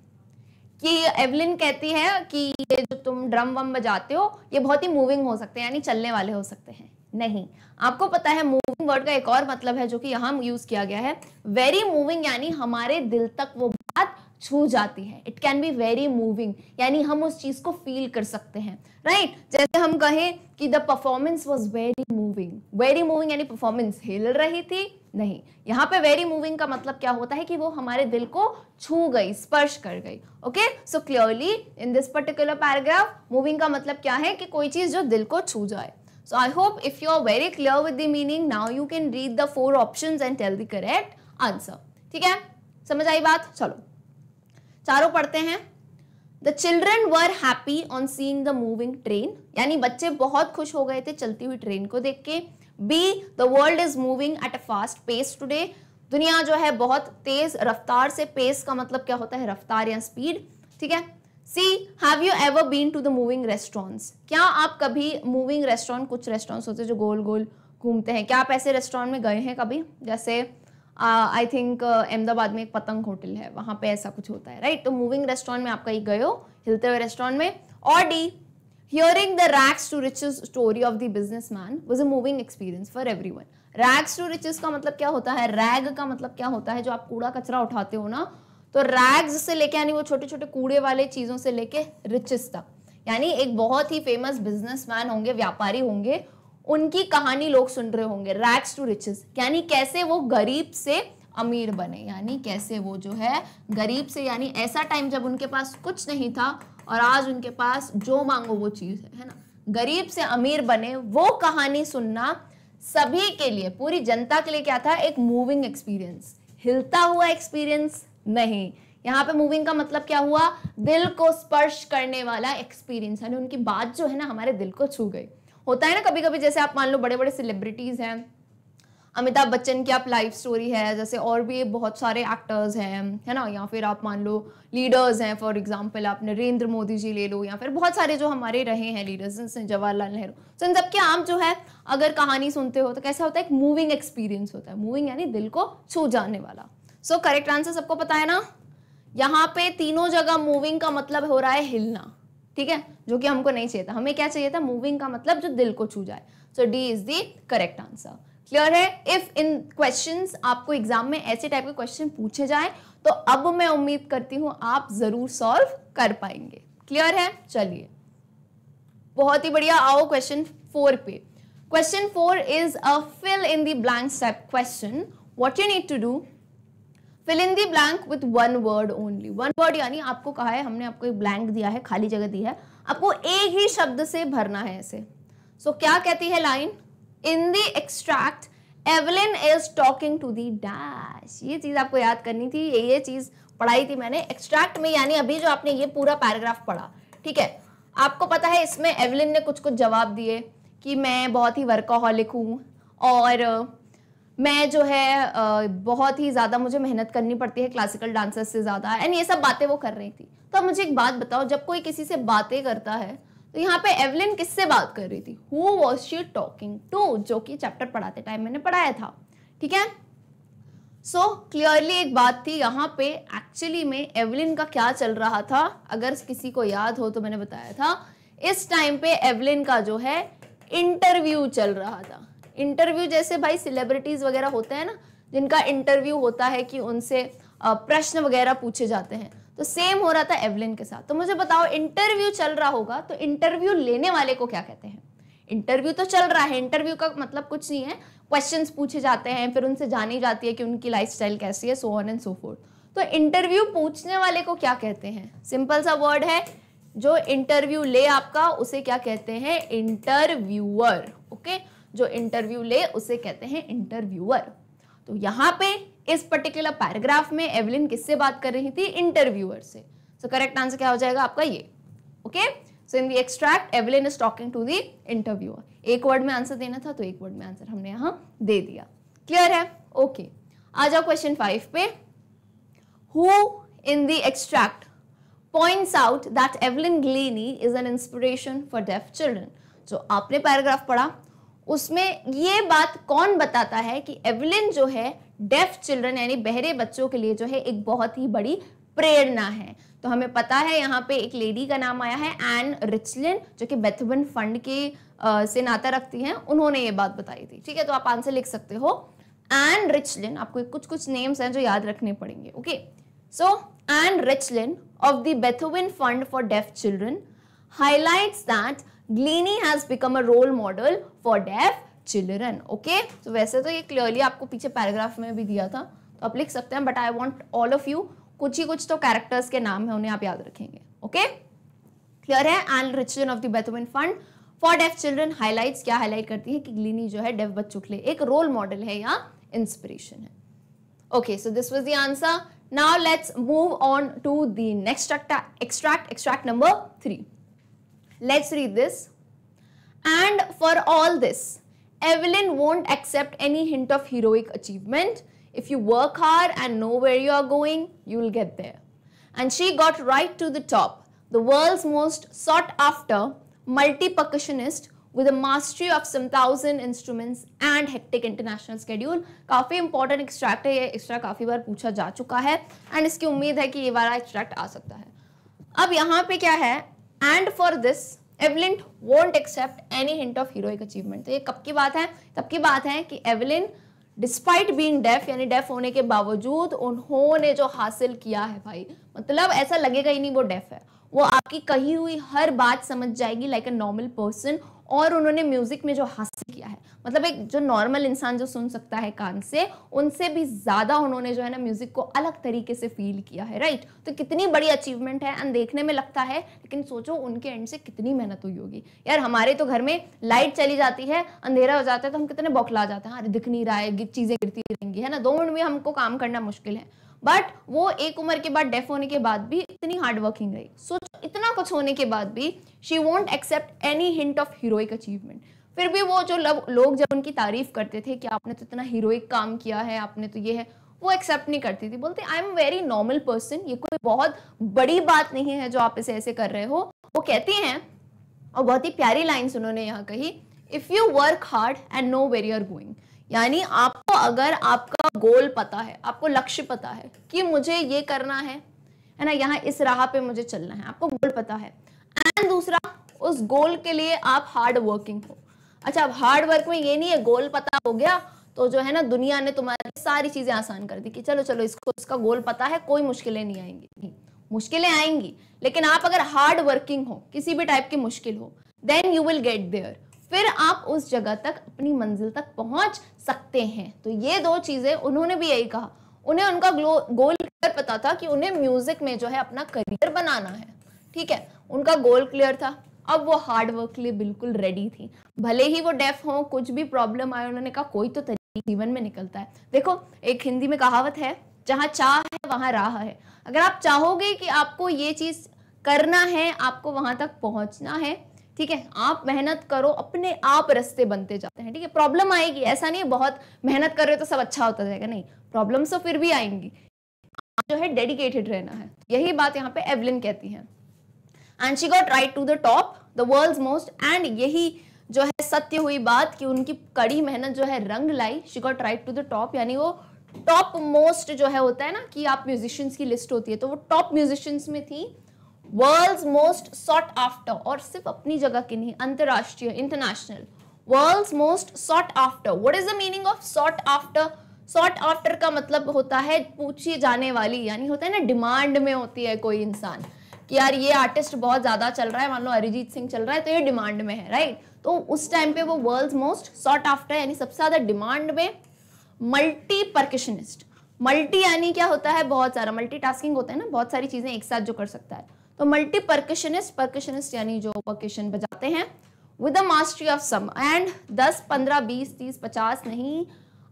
कि एवलिन कहती है कि ये जो तुम ड्रम वम बजाते हो, ये बहुत ही मूविंग हो सकते हैं, यानी चलने वाले हो सकते हैं। नहीं, आपको पता है मूविंग वर्ड का एक और मतलब है जो कि यहाँ यूज़ किया गया है। वेरी मूविंग यानी हमारे दिल तक वो बात छू जाती है। It can be very moving यानी हम उस चीज़ को फील कर सकते हैं। Right right? जैसे हम कहें कि the performance was very moving very moving यानी परफॉर्मेंस हिल रही थी? नहीं। यहाँ पे वेरी मूविंग का मतलब क्या होता है कि वो हमारे दिल को छू गई, स्पर्श कर गई। Okay so clearly in this particular paragraph moving का मतलब क्या है कि कोई चीज़ जो दिल को छू जाए। So I hope if you are very clear with the meaning now you can read the four option and tell the correct answer ठीक है? समझ आई बात? चलो। चारों पढ़ते हैं। The children were happy on seeing the moving train यानी बच्चे बहुत खुश हो गए थे चलती हुई ट्रेन को देख के। B the world is moving at a fast pace today दुनिया जो है बहुत तेज, रफ्तार से पेस का मतलब क्या होता है? रफ्तार या स्पीड ठीक है? C have you ever been to the moving restaurants क्या आप कभी मूविंग रेस्टोरेंट कुछ रेस्टोरेंट्स होते हैं जो गोल गोल घूमते हैं? क्या आप ऐसे रेस्टोरेंट में गए हैं कभी? जैसे आई थिंक अहमदाबाद में एक पतंग होटल है, वहाँ पे ऐसा कुछ होता है राइट तो मूविंग रेस्टोरेंट में आप कहीं गए हो हिलते हुए रेस्टोरेंट में, और D hearing the rags to riches story of the business man was a moving experience for every one rags to riches का मतलब क्या होता है? रैग का मतलब क्या होता है? जो आप कूड़ा कचरा उठाते हो ना तो रैग्स से लेके, यानी वो छोटे छोटे कूड़े वाले चीज़ों से लेके रिचेस तक, यानी एक बहुत ही फ़ेमस बिजनेसमैन होंगे, व्यापारी होंगे उनकी कहानी लोग सुन रहे होंगे रैक्स टू रिचेस यानी कैसे वो गरीब से अमीर बने, यानी कैसे वो जो है गरीब से, यानी ऐसा टाइम जब उनके पास कुछ नहीं था और आज उनके पास जो मांगो वो चीज़ है है ना? गरीब से अमीर बने, वो कहानी सुनना सभी के लिए, पूरी जनता के लिए क्या था? एक मूविंग एक्सपीरियंस हिलता हुआ एक्सपीरियंस नहीं। यहाँ पे मूविंग का मतलब क्या हुआ? दिल को स्पर्श करने वाला एक्सपीरियंस यानी उनकी बात जो है ना, हमारे दिल को छू गई। होता है ना कभी कभी जैसे आप मान लो बड़े बड़े सेलिब्रिटीज़ हैं, अमिताभ बच्चन की आप लाइफ स्टोरी है, जैसे और भी बहुत सारे एक्टर्स हैं, है ना? या फिर आप मान लो लीडर्स हैं फॉर एग्जांपल आप नरेंद्र मोदी जी ले लो, या फिर बहुत सारे जो हमारे रहे हैं लीडर्स जैसे जवाहरलाल नेहरू। तो इन सबके आप जो है, अगर कहानी सुनते हो तो कैसा होता है? एक मूविंग एक्सपीरियंस होता है। मूविंग यानी दिल को छू जाने वाला। सो करेक्ट आंसर सबको पता है ना? यहाँ पे तीनों जगह मूविंग का मतलब हो रहा है हिलना। ठीक है? जो कि हमको नहीं चाहिए था। हमें क्या चाहिए था? मूविंग का मतलब जो दिल को छू जाए। So D is the correct answer clear है? इफ़ इन क्वेश्चन आपको एग्ज़ाम में ऐसे टाइप के क्वेश्चन पूछे जाए तो अब मैं उम्मीद करती हूँ आप ज़रूर सॉल्व कर पाएँगे। क्लियर है? चलिए। बहुत ही बढ़िया। आओ क्वेश्चन फोर पे। Question four is a fill in the blank step question what you need to do fill in the blank with one word only one word यानी आपको कहा है हमने आपको एक ब्लैंक दिया है खाली जगह दी है। आपको एक ही शब्द से भरना है ऐसे सो so, क्या कहती है line in the extract Evelyn is talking to the dash ये चीज़ आपको याद करनी थी ये ये चीज़ पढ़ाई थी मैंने। एक्सट्रैक्ट में यानी अभी जो आपने ये पूरा पैराग्राफ पढ़ा ठीक है? आपको पता है इसमें एवलिन ने कुछ कुछ जवाब दिए कि मैं बहुत ही वर्कोहॉलिक हूँ और मैं जो है बहुत ही ज़्यादा मुझे मेहनत करनी पड़ती है क्लासिकल डांसर से ज़्यादा। एंड ये सब बातें वो कर रही थी। तो अब मुझे एक बात बताओ जब कोई किसी से बातें करता है तो यहाँ पे एवलिन किससे बात कर रही थी? Who was she talking to जो कि चैप्टर पढ़ाते टाइम मैंने पढ़ाया था। ठीक है? सो so, क्लियरली एक बात थी यहाँ पे एक्चुअली में एवलिन का क्या चल रहा था? अगर किसी को याद हो तो मैंने बताया था। इस टाइम पे एवलिन का जो है इंटरव्यू चल रहा था। इंटरव्यू जैसे भाई सेलिब्रिटीज वगैरह होते हैं ना, जिनका इंटरव्यू होता है कि उनसे प्रश्न वगैरह पूछे जाते हैं। तो सेम हो रहा था एवलिन के साथ। तो मुझे बताओ इंटरव्यू चल रहा होगा तो इंटरव्यू लेने वाले को क्या कहते हैं? इंटरव्यू तो चल रहा है इंटरव्यू का मतलब कुछ नहीं है। क्वेश्चंस पूछे जाते हैं, फिर उनसे जानी जाती है कि उनकी लाइफस्टाइल कैसी है so on and so forth तो इंटरव्यू पूछने वाले को क्या कहते हैं? सिंपल सा वर्ड है, जो इंटरव्यू ले आपका, उसे क्या कहते हैं? इंटरव्यूअर ओके जो इंटरव्यू ले, उसे कहते हैं इंटरव्यूअर तो यहाँ पे इस पर्टिकुलर पैराग्राफ में एवलिन किससे बात कर रही थी? इंटरव्यूअर से. सो करेक्ट आंसर क्या हो जाएगा आपका? ये. Okay so in the extract Evelyn is talking to the interviewer एक वर्ड में आंसर देना था तो एक वर्ड में आंसर हमने यहाँ दे दिया. क्लियर है? Okay okay. आ जाओ क्वेश्चन फाइव पे. Who in the extract points out that Evelyn Gleney is an inspiration for deaf children. जो आपने पैराग्राफ पढ़ा उसमें ये बात कौन बताता है कि एवलिन जो है डेफ चिल्ड्रन यानी बहरे बच्चों के लिए जो है एक बहुत ही बड़ी प्रेरणा है। तो हमें पता है यहाँ पे एक लेडी का नाम आया है एन रिचलिन जो कि बेथवन फंड के आ, से नाता रखती हैं। उन्होंने ये बात बताई थी। ठीक है तो आप आंसर लिख सकते हो। एन रिचलिन आपको कुछ कुछ नेम्स हैं जो याद रखने पड़ेंगे okay so enrichment of the Beethoven Fund for Deaf Children highlights that Gleany has become a role model for deaf children. Okay? So वैसे तो ये क्लियरली आपको पीछे पैराग्राफ में भी दिया था तो आप लिख सकते हैं but I want all of you कुछ ही कुछ तो कैरेक्टर्स के नाम है उन्हें आप याद रखेंगे ओके क्लियर है enrichment of the Beethoven Fund for deaf children highlights क्या हाईलाइट करती है कि ग्लीनी जो है डेफ बच्चों के लिए एक रोल मॉडल है या इंस्पिरेशन है okay so this was the answer Now let's move on to the next extract, extract number 3. Let's read this. And for all this, Evelyn won't accept any hint of heroic achievement. If you work hard and know where you are going, you will get there. And she got right to the top, the world's most sought after multi-percussionist with a mastery of some thousand instruments and hectic international schedule काफ़ी इंपॉर्टेंट एक्सट्रैक्ट है ये एक्स्ट्रा काफ़ी बार पूछा जा चुका है एंड इसकी उम्मीद है कि ये वाला एक्सट्रैक्ट आ सकता है अब यहाँ पे क्या है and for this Evelyn won't accept any hint of heroic achievement तो ये कब की बात है? तब की बात है कि एवलिन डिस्पाइट बीइंग डेफ यानी डेफ होने के बावजूद, उन्होंने जो हासिल किया है भाई मतलब ऐसा लगेगा ही नहीं वो डेफ है। वो आपकी कही हुई हर बात समझ जाएगी लाइक अ नॉर्मल पर्सन और उन्होंने म्यूज़िक में जो हासिल किया है मतलब एक जो नॉर्मल इंसान जो सुन सकता है कान से, उनसे भी ज़्यादा उन्होंने जो है ना म्यूज़िक को अलग तरीके से फील किया है राइट तो कितनी बड़ी अचीवमेंट है एंड देखने में लगता है, लेकिन सोचो उनके एंड से कितनी मेहनत हुई होगी। यार, हमारे तो घर में लाइट चली जाती है, अंधेरा हो जाता है तो हम कितने बौखला जाते हैं, अरे दिख नहीं रहा है चीज़ें गिरती रहेंगी, है ना? दो मिनट में हमको काम करना मुश्किल है। बट वो एक उम्र के बाद डेफ होने के बाद भी इतनी हार्ड वर्किंग रही। सोच इतना कुछ होने के बाद भी she won't accept any hint of heroic achievement फिर भी वो जो लोग जब उनकी तारीफ़ करते थे कि आपने तो इतना हीरोइक काम किया है, आपने तो ये है, वो एक्सेप्ट नहीं करती थी। बोलते I am very normal person ये कोई बहुत बड़ी बात नहीं है जो आप इसे ऐसे कर रहे हो। वो कहती हैं, और बहुत ही प्यारी लाइन्स उन्होंने यहाँ कही if you work hard and know where you are going यानी आपको अगर आपका गोल पता है, आपको लक्ष्य पता है कि मुझे ये करना है है ना? यहाँ इस राह पे मुझे चलना है, आपको गोल पता है। एंड दूसरा, उस गोल के लिए आप हार्ड वर्किंग हो। अच्छा अब हार्ड वर्क में ये नहीं है, गोल पता हो गया तो जो है ना, दुनिया ने तुम्हारी सारी चीज़ें आसान कर दी कि चलो चलो, इसको इसका गोल पता है, कोई मुश्किलें नहीं आएँगी। नहीं, मुश्किलें आएँगी, लेकिन आप अगर हार्ड वर्किंग हो, किसी भी टाइप की मुश्किल हो then you will get there फिर आप उस जगह तक, अपनी मंजिल तक पहुँच सकते हैं। तो ये दो चीज़ें, उन्होंने भी यही कहा। उन्हें उनका गोल क्लियर पता था कि उन्हें म्यूज़िक में जो है अपना करियर बनाना है। ठीक है? उनका गोल क्लियर था। अब वो हार्ड वर्क के लिए बिल्कुल रेडी थी। भले ही वो डेफ हो, कुछ भी प्रॉब्लम आए, उन्होंने कहा, कोई तो तरीका जीवन में निकलता है। देखो, एक हिंदी में कहावत है, जहाँ चाह है, वहाँ राह है। अगर आप चाहोगे कि आपको ये चीज़ करना है, आपको वहाँ तक पहुँचना है ठीक है? आप मेहनत करो, अपने आप रस्ते बनते जाते हैं, ठीक है? प्रॉब्लम आएगी, ऐसा नहीं है, बहुत मेहनत कर रहे हो तो सब अच्छा होता जाएगा, नहीं। प्रॉब्लम्स तो फिर भी आएँगी। जो है डेडिकेटेड रहना है। यही बात यहाँ पे एवलिन कहती है। And she got right to the top the world most and यही जो है सत्य हुई बात कि उनकी कड़ी मेहनत जो है रंग लाई। She got right to the top यानी वो टॉप मोस्ट जो है होता है ना कि आप म्यूजिशियंस की लिस्ट होती है तो वो टॉप म्यूजिशियंस में थी। वर्ल्ड्स मोस्ट सॉट आफ्टर और सिर्फ़ अपनी जगह की नहीं, अंतरराष्ट्रीय international world's most sought after what is the meaning of sought after sought after का मतलब होता है पूछी जाने वाली, यानी होता है ना डिमांड में होती है कोई इंसान कि यार ये आर्टिस्ट बहुत ज़्यादा चल रहा है, मान लो अरिजीत सिंह चल रहा है तो ये डिमांड में है राइट तो उस टाइम पे वो वर्ल्ड मोस्ट सॉट आफ्टर यानी सबसे ज़्यादा डिमांड में मल्टी परकशनिस्ट मल्टी यानी क्या होता है? बहुत सारा मल्टी टास्किंग होता है ना, बहुत सारी चीज़ें एक साथ जो कर सकता है। तो मल्टी परकशनिस्ट परकशनिस्ट यानी जो परकशन बजाते हैं with the mastery of some and 10 15 20 30 50 नहीं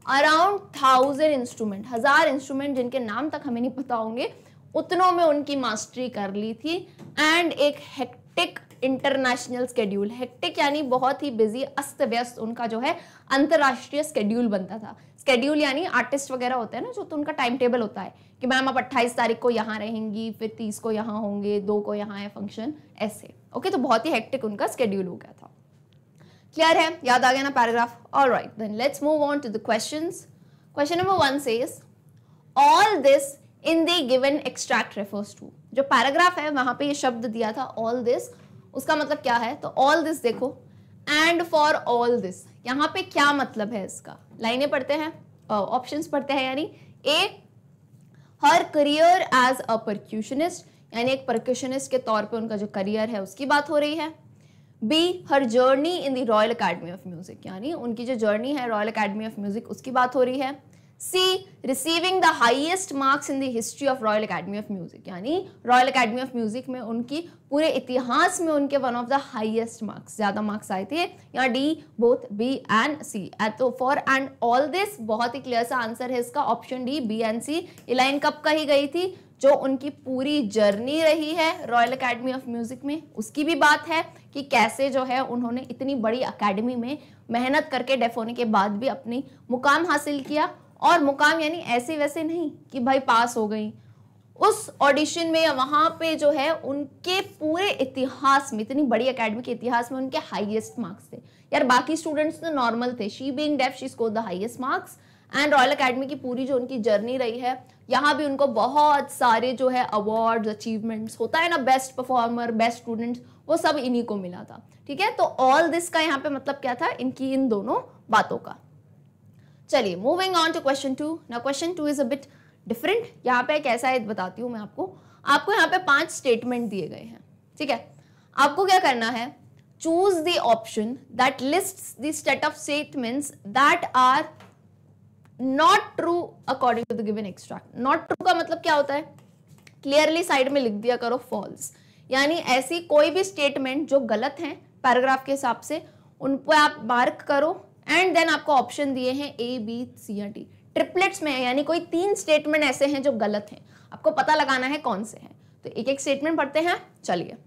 अराउंड थाउज़ेंड इंस्ट्रूमेंट हज़ार इंस्ट्रूमेंट जिनके नाम तक हमें नहीं पता होंगे, उतनों में उनकी मास्टरी कर ली थी एंड एक हेक्टिक इंटरनेशनल स्केड्यूल हेक्टिक यानी बहुत ही बिज़ी अस्त व्यस्त उनका जो है अंतरराष्ट्रीय स्केड्यूल बनता था। स्केड्यूल यानी आर्टिस्ट वगैरह होते हैं ना, जो तो उनका टाइम टेबल होता है। कि मैम, आप अट्ठाईस तारीख को यहाँ रहेंगी, फिर तीस को यहाँ होंगे, दो को यहाँ है फ़ंक्शन ऐसे। ओके तो बहुत ही हेक्टिक उनका स्केड्यूल हो गया था। क्लियर है? याद आ गया ना paragraph all right then let's move on to the question question number one says all this in the given extract refers to जो पैराग्राफ है, वहाँ पे ये शब्द दिया था ऑल दिस उसका मतलब क्या है? तो ऑल दिस देखो एंड फॉर ऑल दिस यहाँ पे क्या मतलब है इसका? लाइनें पढ़ते हैं? ऑप्शंस पढ़ते हैं यानी ए हर करियर एज अ परक्यूशनिस्ट यानी एक परक्यूशनिस्ट के तौर पे उनका जो करियर है, उसकी बात हो रही है। B her journey in the Royal Academy of Music यानी उनकी जो जर्नी है रॉयल अकेडमी ऑफ़ म्यूज़िक उसकी बात हो रही है। C receiving the highest marks in the history of Royal Academy of Music यानी रॉयल अकेडमी ऑफ़ म्यूज़िक में उनकी, पूरे इतिहास में उनके one of the highest marks ज़्यादा मार्क्स आए थे। या D both B and C तो फॉर एंड ऑल दिस बहुत ही क्लियर सा आंसर है इसका। Option D B and C ये लाइन कब कही गई थी? जो उनकी पूरी जर्नी रही है रॉयल अकेडमी ऑफ़ म्यूज़िक में, उसकी भी बात है कि कैसे जो है उन्होंने इतनी बड़ी अकेडमी में मेहनत करके डेफ होने के बाद भी अपनी मुकाम हासिल किया। और मुकाम यानी ऐसे वैसे नहीं कि भाई पास हो गई। उस ऑडिशन में या वहाँ पे जो है, उनके पूरे इतिहास में, इतनी बड़ी एकेडमी के इतिहास में उनके हाईएस्ट मार्क्स थे। यार बाकी स्टूडेंट्स तो नॉर्मल थे। She being deaf she score the highest marks and Royal Academy की पूरी जो उनकी जर्नी रही है, यहाँ भी उनको बहुत सारे जो है अवार्ड अचीवमेंट्स होता है ना बेस्ट परफॉर्मर बेस्ट स्टूडेंट्स वो सब इन्हीं को मिला था। ठीक है? तो ऑल दिस का यहाँ पे मतलब क्या था? इनकी इन दोनों बातों का। चलिए moving on to question two ना question two is a different यहाँ पे कैसा है बताती हूँ मैं आपको। आपको यहाँ पे पाँच स्टेटमेंट दिए गए हैं। ठीक है? आपको क्या करना है? Choose the option that list the set of statements that are not true according to the given extract not true का मतलब क्या होता है? क्लियरली साइड में लिख दिया करो फॉल्स यानी ऐसी कोई भी स्टेटमेंट जो गलत है पैराग्राफ के हिसाब से, उन पर आप मार्क करो। एंड देन आपको ऑप्शन दिए हैं ए बी सी या डी ट्रिपलेट्स में यानी कोई तीन स्टेटमेंट ऐसे हैं जो गलत हैं। आपको पता लगाना है कौन से हैं। तो एक एक स्टेटमेंट पढ़ते हैं, चलिए।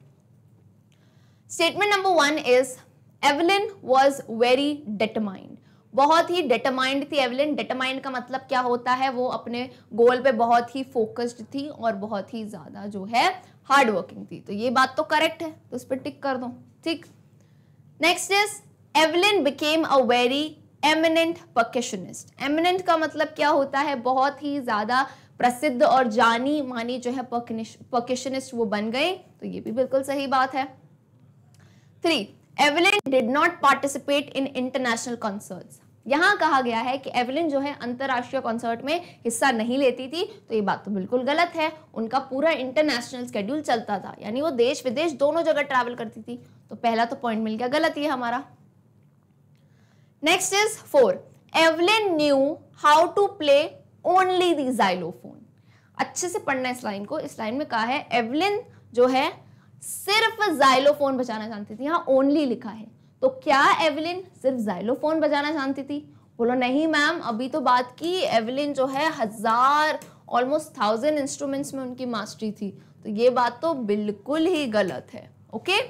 Statement number one is Evelyn was very determined बहुत ही डिटरमाइंड थी एवलिन डिटरमाइंड का मतलब क्या होता है? वो अपने गोल पे बहुत ही फोकस्ड थी और बहुत ही ज़्यादा जो है हार्ड वर्किंग थी। तो ये बात तो करेक्ट है तो उस पर टिक कर दो। ठीक। Next is Evelyn became a very eminent percussionist eminent का मतलब क्या होता है? बहुत ही ज़्यादा प्रसिद्ध और जानी मानी जो है पर्केशनिस्ट वो बन गए। तो ये भी बिल्कुल सही बात है। Three Evelyn did not participate in international concerts यहाँ कहा गया है कि एवलिन जो है अंतरराष्ट्रीय कॉन्सर्ट में हिस्सा नहीं लेती थी। तो ये बात तो बिल्कुल गलत है। उनका पूरा इंटरनेशनल स्केड्यूल चलता था। यानी वो देश विदेश दोनों जगह ट्रैवल करती थी। तो पहला तो पॉइंट मिल गया गलत ही हमारा। Next is four Evelyn knew how to play only the xylophone अच्छे से पढ़ना इस लाइन को। इस लाइन में कहा है एवलिन जो है, सिर्फ़ जाइलोफोन बजाना जानती थी। यहाँ ओनली लिखा है। तो क्या एवलिन सिर्फ़ जाइलोफोन बजाना जानती थी? बोलो, नहीं मैम अभी तो बात की एवलिन जो है, हज़ार ऑलमोस्ट थाउज़ेंड इंस्ट्रूमेंट्स में उनकी मास्टरी थी। तो ये बात तो बिल्कुल ही गलत है। Okay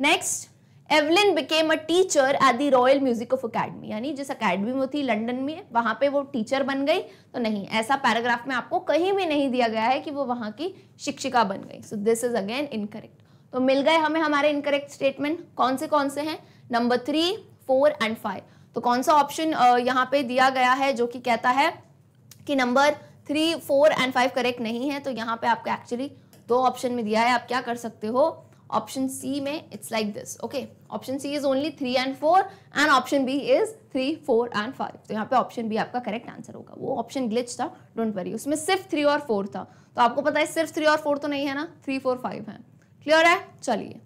next Evelyn became a teacher at the Royal Music of Academy यानी जिस अकेडमी में थी लंदन में, वहाँ पे वो टीचर बन गई। तो नहीं, ऐसा पैराग्राफ में आपको कहीं भी नहीं दिया गया है कि वो वहाँ की शिक्षिका बन गई। So this is again incorrect तो मिल गए हमें हमारे इनकरेक्ट स्टेटमेंट कौन से कौन से हैं? Number three four and five तो कौन सा ऑप्शन यहाँ पे दिया गया है जो कि कहता है कि number three four and five correct नहीं है तो यहाँ पे आपको एक्चुअली दो ऑप्शन में दिया है। आप क्या कर सकते हो? ऑप्शन सी में it's like this okay option C is only three and four and option B is three four and five तो यहाँ पे ऑप्शन बी आपका करेक्ट आंसर होगा। वो ऑप्शन ग्लिच था डोंट वरी उसमें सिर्फ़ थ्री और फोर था। तो आपको पता है सिर्फ़ थ्री और फोर तो नहीं है ना? थ्री फोर फाइव है। क्लियर है? चलिए।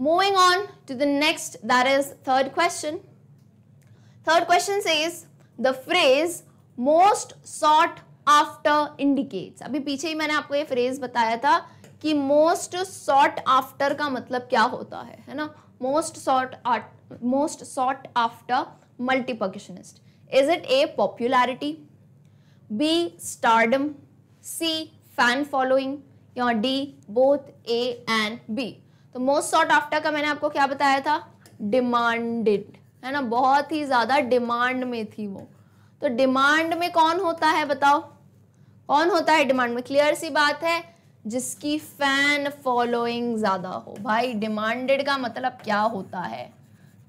Moving on to the next that is third question third question says the phrase most sought after indicates अभी पीछे ही मैंने आपको ये फ्रेज बताया था कि मोस्ट सॉट आफ्टर का मतलब क्या होता है है ना? Most sought most sought after multipercussionist is it A popularity B stardom C fan following या D both A and B तो मोस्ट सॉट आफ्टर का मैंने आपको क्या बताया था? डिमांडेड है ना? बहुत ही ज़्यादा डिमांड में थी वो। तो डिमांड में कौन होता है, बताओ? कौन होता है डिमांड में? क्लियर सी बात है जिसकी फ़ैन फॉलोइंग ज़्यादा हो। भाई डिमांडेड का मतलब क्या होता है?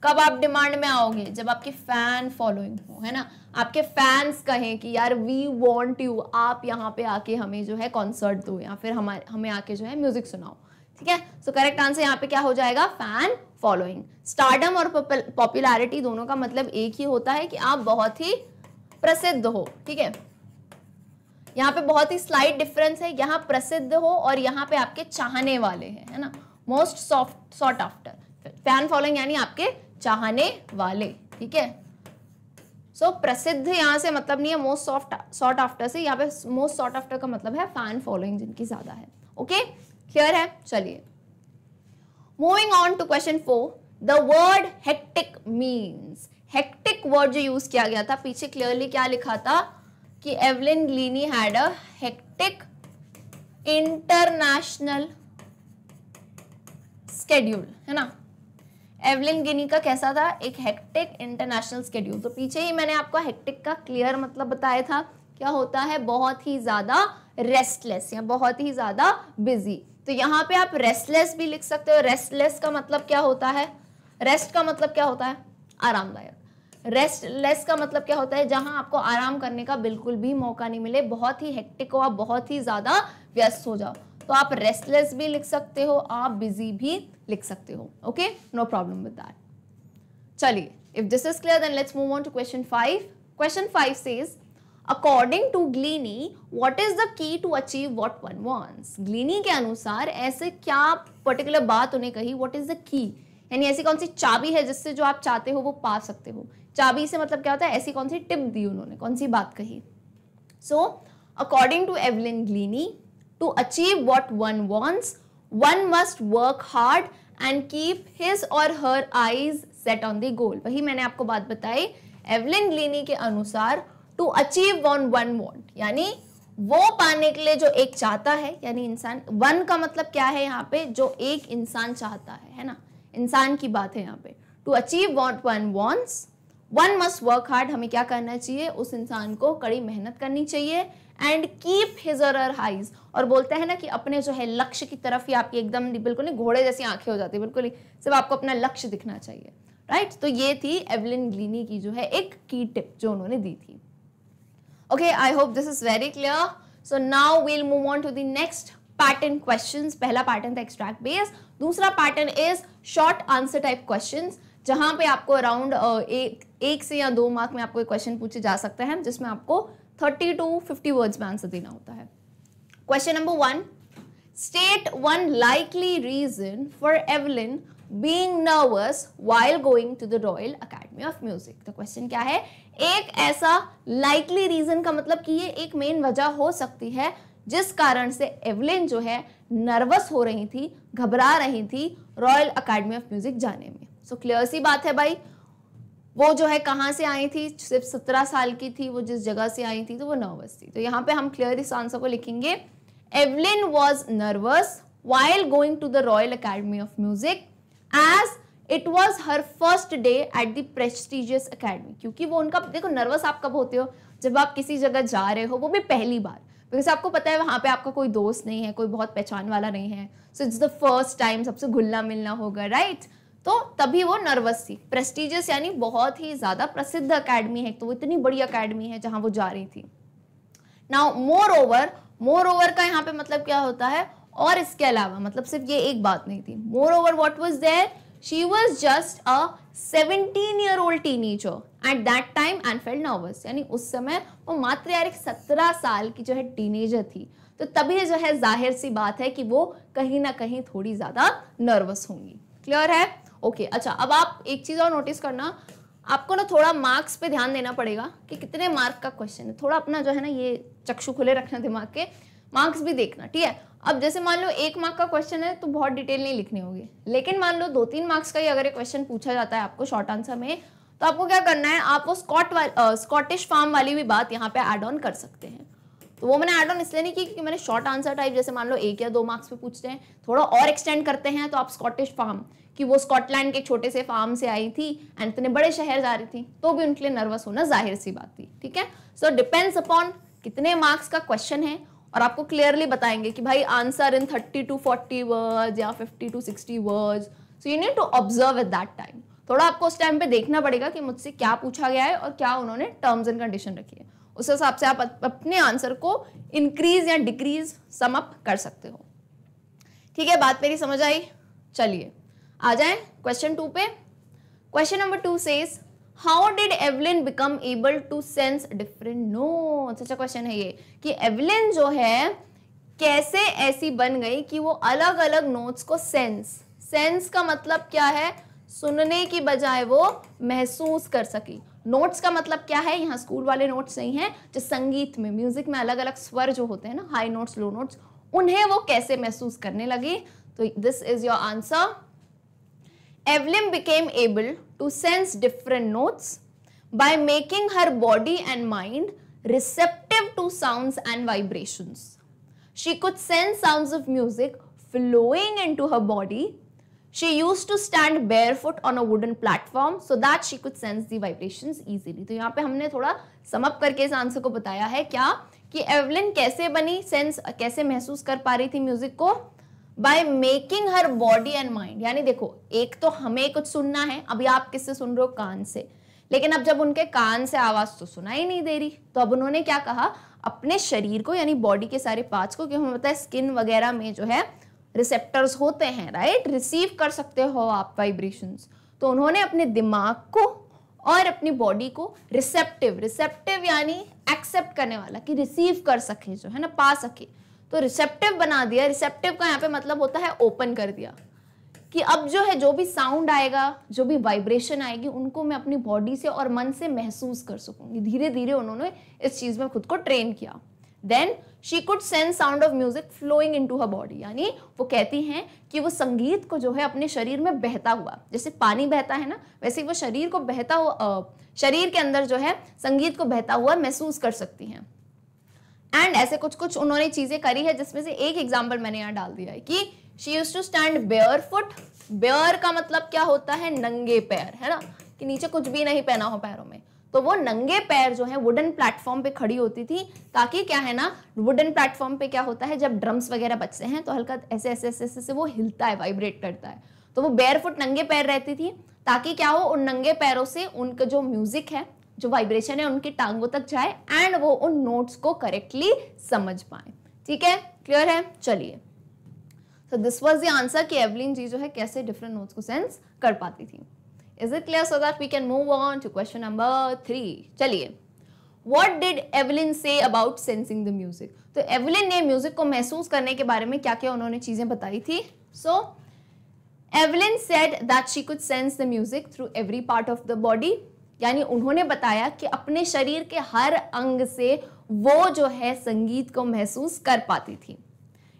कब आप डिमांड में आओगे? जब आपकी फ़ैन फॉलोइंग हो, है ना? आपके फैंस कहें कि, यार वी वॉन्ट यू आप यहाँ पे आके हमें जो है कॉन्सर्ट दो, या फिर हमारे, हमें आके जो है म्यूज़िक सुनाओ। ठीक है? सो करेक्ट आंसर यहाँ पे क्या हो जाएगा? फ़ैन फॉलोइंग स्टार्डम और पॉपुलैरिटी दोनों का मतलब एक ही होता है कि आप बहुत ही प्रसिद्ध हो। ठीक है? यहाँ पे बहुत ही स्लाइट डिफरेंस है यहाँ प्रसिद्ध हो और यहाँ पे आपके चाहने वाले हैं है ना? Most soft sought after fan following यानी आपके चाहने वाले ठीक है? सो so, प्रसिद्ध यहाँ से मतलब नहीं है मोस्ट सॉफ्ट सॉट आफ्टर से यहाँ पे मोस्ट सॉट आफ्टर का मतलब है फ़ैन फॉलोइंग जिनकी ज़्यादा है ओके? क्लियर है? चलिए। Moving on to question four the word hectic means hectic word जो यूज़ किया गया था पीछे क्लियरली क्या लिखा था? कि Evelyn Glennie had a hectic international schedule है ना? एवलिन गिनी का कैसा था? एक हेक्टिक इंटरनेशनल स्केड्यूल तो पीछे ही मैंने आपको हेक्टिक का क्लियर मतलब बताया था, क्या होता है? बहुत ही ज़्यादा रेस्टलेस या बहुत ही ज़्यादा बिज़ी तो यहाँ पे आप रेस्टलेस भी लिख सकते हो. रेस्टलेस का मतलब क्या होता है? रेस्ट का मतलब क्या होता है? आरामदायक. रेस्टलेस का मतलब क्या होता है? जहाँ आपको आराम करने का बिल्कुल भी मौका नहीं मिले, बहुत ही हेक्टिक हो आप, बहुत ही ज़्यादा व्यस्त हो जाओ। तो आप रेस्टलेस भी लिख सकते हो, आप बिज़ी भी लिख सकते हो। Okay no problem with that चलिए if this is clear then let's move on to question five question five says according to Glennie what is the key to achieve what one wants Glennie के अनुसार ऐसे क्या पर्टिकुलर बात उन्हें कही वॉट इज़ द की यानी ऐसी कौन सी चाबी है जिससे जो आप चाहते हो वो पा सकते हो। चाबी से मतलब क्या होता है? ऐसी कौन सी टिप दी उन्होंने? कौन सी बात कही? So according to Evelyn Glennie to achieve what one wants one must work hard and keep his और her eyes set on the goal वही मैंने आपको बात बताई एवलिन ग्लीनी के अनुसार to achieve one one want यानी वो पाने के लिए जो एक चाहता है, यानी इंसान वन का मतलब क्या है यहाँ पे? जो एक इंसान चाहता है है ना? इंसान की बात है यहाँ पे। To achieve want one wants one must work hard हमें क्या करना चाहिए उस इंसान को कड़ी मेहनत करनी चाहिए एंड कीप हिज और हाइज और बोलते हैं ना कि अपने जो है लक्ष्य की तरफ़ ही आपकी एकदम बिल्कुल नहीं, घोड़े जैसी आँखें हो जाती है, बिल्कुल ही सिर्फ़ आपको अपना लक्ष्य दिखना चाहिए राइट right? तो ये थी एवलिन ग्लीनी की जो है एक की टिप जो उन्होंने दी थी okay I hope this is very clear so now we'll move on to the next pattern questions. पहला पैटर्न था एक्सट्रैक्ट base. दूसरा pattern is short answer type questions. जहाँ पे आपको अराउंड एक एक से या दो मार्क में आपको क्वेश्चन पूछे जा सकते हैं, जिसमें आपको 30 टू 50 वर्ड्स में आंसर देना होता है। Question number one state one likely reason for Evelyn being nervous while going to the Royal Academy of Music तो क्वेश्चन क्या है? एक ऐसा लाइकली रीजन का मतलब कि ये एक मेन वजह हो सकती है, जिस कारण से एवलिन जो है नर्वस हो रही थी, घबरा रही थी रॉयल अकेडमी ऑफ़ म्यूज़िक जाने में। सो क्लियर सी बात है भाई। वो जो है कहाँ से आई थी? सिर्फ़ सत्रह साल की थी, वो जिस जगह से आई थी तो वो नर्वस थी। तो यहाँ पे हम क्लियर इस आंसर को लिखेंगे। Evelyn was nervous while going to the Royal Academy of Music as it was her first day at prestigious academy क्योंकि वो उनका, देखो नर्वस आप कब होते हो? जब आप किसी जगह जा रहे हो, वो भी पहली बार। बिकॉज़ आपको पता है, वहाँ पे आपका कोई दोस्त नहीं है, कोई बहुत पहचान वाला नहीं है। So it's the first time सबसे घुलना मिलना होगा राइट तो तभी वो नर्वस थी। प्रेस्टिजियस यानी बहुत ही ज़्यादा प्रसिद्ध अकेडमी है। तो वो इतनी बड़ी अकेडमी है जहाँ वो जा रही थी। Now moreover moreover का यहाँ पे मतलब क्या होता है? और इसके अलावा मतलब सिर्फ़ ये एक बात नहीं थी। Moreover what was there She was just a 17 year old teenager at that time and felt nervous. यानी उस समय वो मात्र यार एक 17 साल की जो है टीनेजर थी। तो तभी जो है ज़ाहिर सी बात है कि वो कहीं ना कहीं थोड़ी ज़्यादा नर्वस होंगी। क्लियर है? ओके okay, अच्छा अब आप एक चीज़ और नोटिस करना। आपको ना थोड़ा मार्क्स पे ध्यान देना पड़ेगा कि कितने मार्क का क्वेश्चन है। थोड़ा अपना जो है ना ये चक्षु खुले रखना दिमाग के। मार्क्स भी देखना ठीक है? अब जैसे मान लो एक मार्क का क्वेश्चन है तो बहुत डिटेल नहीं लिखनी होगी। लेकिन मान लो दो तीन मार्क्स का ही अगर एक क्वेश्चन पूछा जाता है आपको शॉर्ट आंसर में तो आपको क्या करना है? आप वो स्कॉट स्कॉटिश फार्म वाली भी बात यहाँ पे एड ऑन कर सकते हैं। तो वो मैंने एड ऑन इसलिए नहीं की क्योंकि मैंने शॉर्ट आंसर टाइप जैसे मान लो एक या दो मार्क्स पे पूछते हैं थोड़ा और एक्सटेंड करते हैं तो आप स्कॉटिश फार्म कि वो स्कॉटलैंड के छोटे से फार्म से आई थी एंड इतने बड़े शहर जा रही थी तो भी उनके लिए नर्वस होना ज़ाहिर सी बात थी, ठीक है? सो डिपेंड्स अपॉन कितने मार्क्स का क्वेश्चन है और आपको क्लियरली बताएँगे कि भाई answer in thirty to forty words या fifty to sixty words so you need to observe at that time थोड़ा आपको उस टाइम पे देखना पड़ेगा कि मुझसे क्या पूछा गया है और क्या उन्होंने टर्म्स एंड कंडीशन रखी है। उस हिसाब से आप अपने आंसर को इंक्रीज या डिक्रीज समअप कर सकते हो। ठीक है, बात मेरी समझ आई? चलिए। आ जाए क्वेश्चन टू पे। Question number two says how did Evelyn become able to sense different notes अच्छा क्वेश्चन है ये, कि एवलिन जो है, कैसे ऐसी बन गई कि वो अलग अलग नोट्स को सेंस सेंस का मतलब क्या है? सुनने की बजाय वो महसूस कर सकी। नोट्स का मतलब क्या है? यहाँ स्कूल वाले नोट्स नहीं है, जो संगीत में म्यूज़िक में अलग अलग स्वर जो होते हैं ना हाई नोट्स लो नोट्स उन्हें वो कैसे महसूस करने लगी? तो this is your answer Evelyn became able to sense different notes by making her body and mind receptive to sounds and vibrations. She could sense sounds of music flowing into her body. She used to stand barefoot on a wooden platform so that she could sense the vibrations easily. तो यहाँ पे हमने थोड़ा समअप करके इस आंसर को बताया है क्या कि एवलिन कैसे बनी सेंस कैसे महसूस कर पा रही थी म्यूज़िक को by making her body and mind यानी देखो, एक तो हमें कुछ सुनना है, अभी आप किससे सुन रहे हो? कान से। लेकिन अब जब उनके कान से आवाज़ तो सुनाई नहीं दे रही। तो अब उन्होंने क्या कहा? अपने शरीर को, यानी बॉडी के सारे पार्ट्स को क्योंकि हमें पता है स्किन वगैरह में जो है रिसेप्टर्स होते हैं राइट रिसीव कर सकते हो आप वाइब्रेशंस तो उन्होंने अपने दिमाग को और अपनी बॉडी को रिसेप्टिव रिसेप्टिव यानी एक्सेप्ट करने वाला, कि रिसीव कर सके, जो है ना, पा सके। तो रिसेप्टिव बना दिया। रिसेप्टिव का यहाँ पे मतलब होता है ओपन कर दिया कि अब जो है, जो भी साउंड आएगा, जो भी वाइब्रेशन आएगी, उनको मैं अपनी बॉडी से और मन से महसूस कर सकूँगी। धीरे धीरे उन्होंने इस चीज़ में खुद को ट्रेन किया। Then she could sense sound of music flowing into her body यानी वो कहती हैं कि वो संगीत को जो है अपने शरीर में बहता हुआ, जैसे पानी बहता है ना, वैसे वो शरीर को बहता हुआ शरीर के अंदर जो है संगीत को बहता हुआ महसूस कर सकती हैं। एंड ऐसे कुछ कुछ उन्होंने चीज़ें करी है, जिसमें से एक एग्ज़ाम्पल मैंने यहाँ डाल दिया है कि she use to stand bare foot bare का मतलब क्या होता है? नंगे पैर, है ना? कि नीचे कुछ भी नहीं पहना हो पैरों में। तो वो नंगे पैर जो है वुडन प्लेटफॉर्म पे खड़ी होती थी, ताकि क्या है ना वुडन प्लेटफॉर्म पे क्या होता है, जब ड्रम्स वगैरह बचते हैं तो हल्का ऐसे ऐसे ऐसे ऐसे वो हिलता है वाइब्रेट करता है। तो वो बेयर फुट नंगे पैर रहती थी, ताकि क्या हो, उन नंगे पैरों से उनका जो म्यूज़िक है जो वाइब्रेशन है उनकी टांगों तक जाए एंड वो उन नोट्स को करेक्टली समझ पाए। ठीक है? क्लियर है? चलिए। तो दिस वॉज़ द आंसर कि एवलिन जी जो है कैसे डिफरेंट नोट्स को सेंस कर पाती थी। Is it clear so that we can move on to question number three चलिए। What did Evelyn say about sensing the music तो एवलिन ने म्यूज़िक को महसूस करने के बारे में क्या क्या उन्होंने चीज़ें बताई थी? So Evelyn said that she could sense the music through every part of the body यानी उन्होंने बताया कि अपने शरीर के हर अंग से वो जो है संगीत को महसूस कर पाती थी।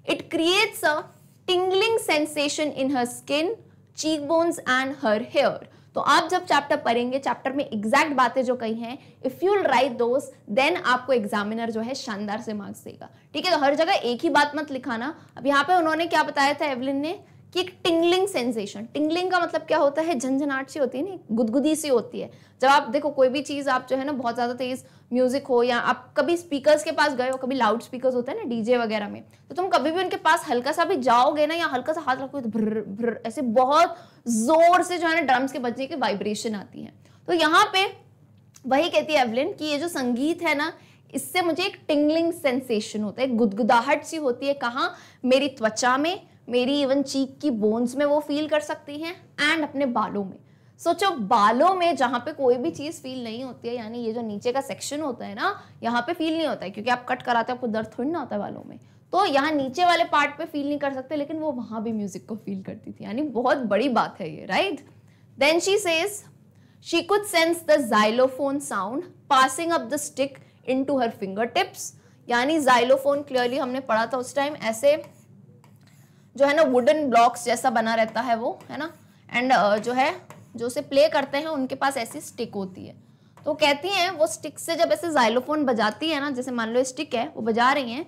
It creates a tingling sensation in her skin cheek bones and her hair तो आप जब चैप्टर पढ़ेंगे चैप्टर में एग्जैक्ट बातें जो कही हैं if you write those then आपको एग्जामिनर जो है शानदार से मार्क्स देगा। ठीक है तो हर जगह एक ही बात मत लिखाना। अब यहाँ पे उन्होंने क्या बताया था एवलिन ने? कि एक टिंगलिंग सेंसेशन टिंगलिंग का मतलब क्या होता है? झंझनाट सी होती है ना गुदगुदी सी होती है। जब आप देखो, कोई भी चीज़ आप जो है ना, बहुत ज़्यादा तेज म्यूज़िक हो या आप कभी स्पीकर्स के पास गए हो, कभी लाउड स्पीकर्स होते हैं ना डीजे वगैरह में तो तुम कभी भी उनके पास हल्का सा भी जाओगे ना या हल्का सा हाथ रखोगे तो भर भर, ऐसे बहुत ज़ोर से जो है ना ड्रम्स के बजने की वाइब्रेशन आती है। तो यहाँ पे वही कहती है एवलिन कि ये जो संगीत है ना, इससे मुझे एक टिंगलिंग सेंसेशन होता है गुदगुदाहट सी होती है, कहाँ? मेरी त्वचा में मेरी इवन चीक की बोन्स में वो फील कर सकती हैं एंड अपने बालों में। सोचो so, बालों में जहाँ पे कोई भी चीज़ फील नहीं होती है यानी ये जो नीचे का सेक्शन होता है ना यहाँ पे फील नहीं होता है क्योंकि आप कट कराते हो आपको दर्द थोड़ी ना होता है बालों में। तो यहाँ नीचे वाले पार्ट पे फील नहीं कर सकते लेकिन वो वहाँ भी म्यूज़िक को फील करती थी यानी बहुत बड़ी बात है ये right then she says she could sense the xylophone sound passing up the stick into her finger tips यानी जाइलोफोन क्लियरली हमने पढ़ा था उस टाइम ऐसे जो है ना वुडन ब्लॉक्स जैसा बना रहता है वो है ना? एंड uh, जो है जो उसे प्ले करते हैं उनके पास ऐसी स्टिक होती है। तो कहती हैं वो स्टिक से जब ऐसे जाइलोफोन बजाती है ना जैसे मान लो स्टिक है वो बजा रही हैं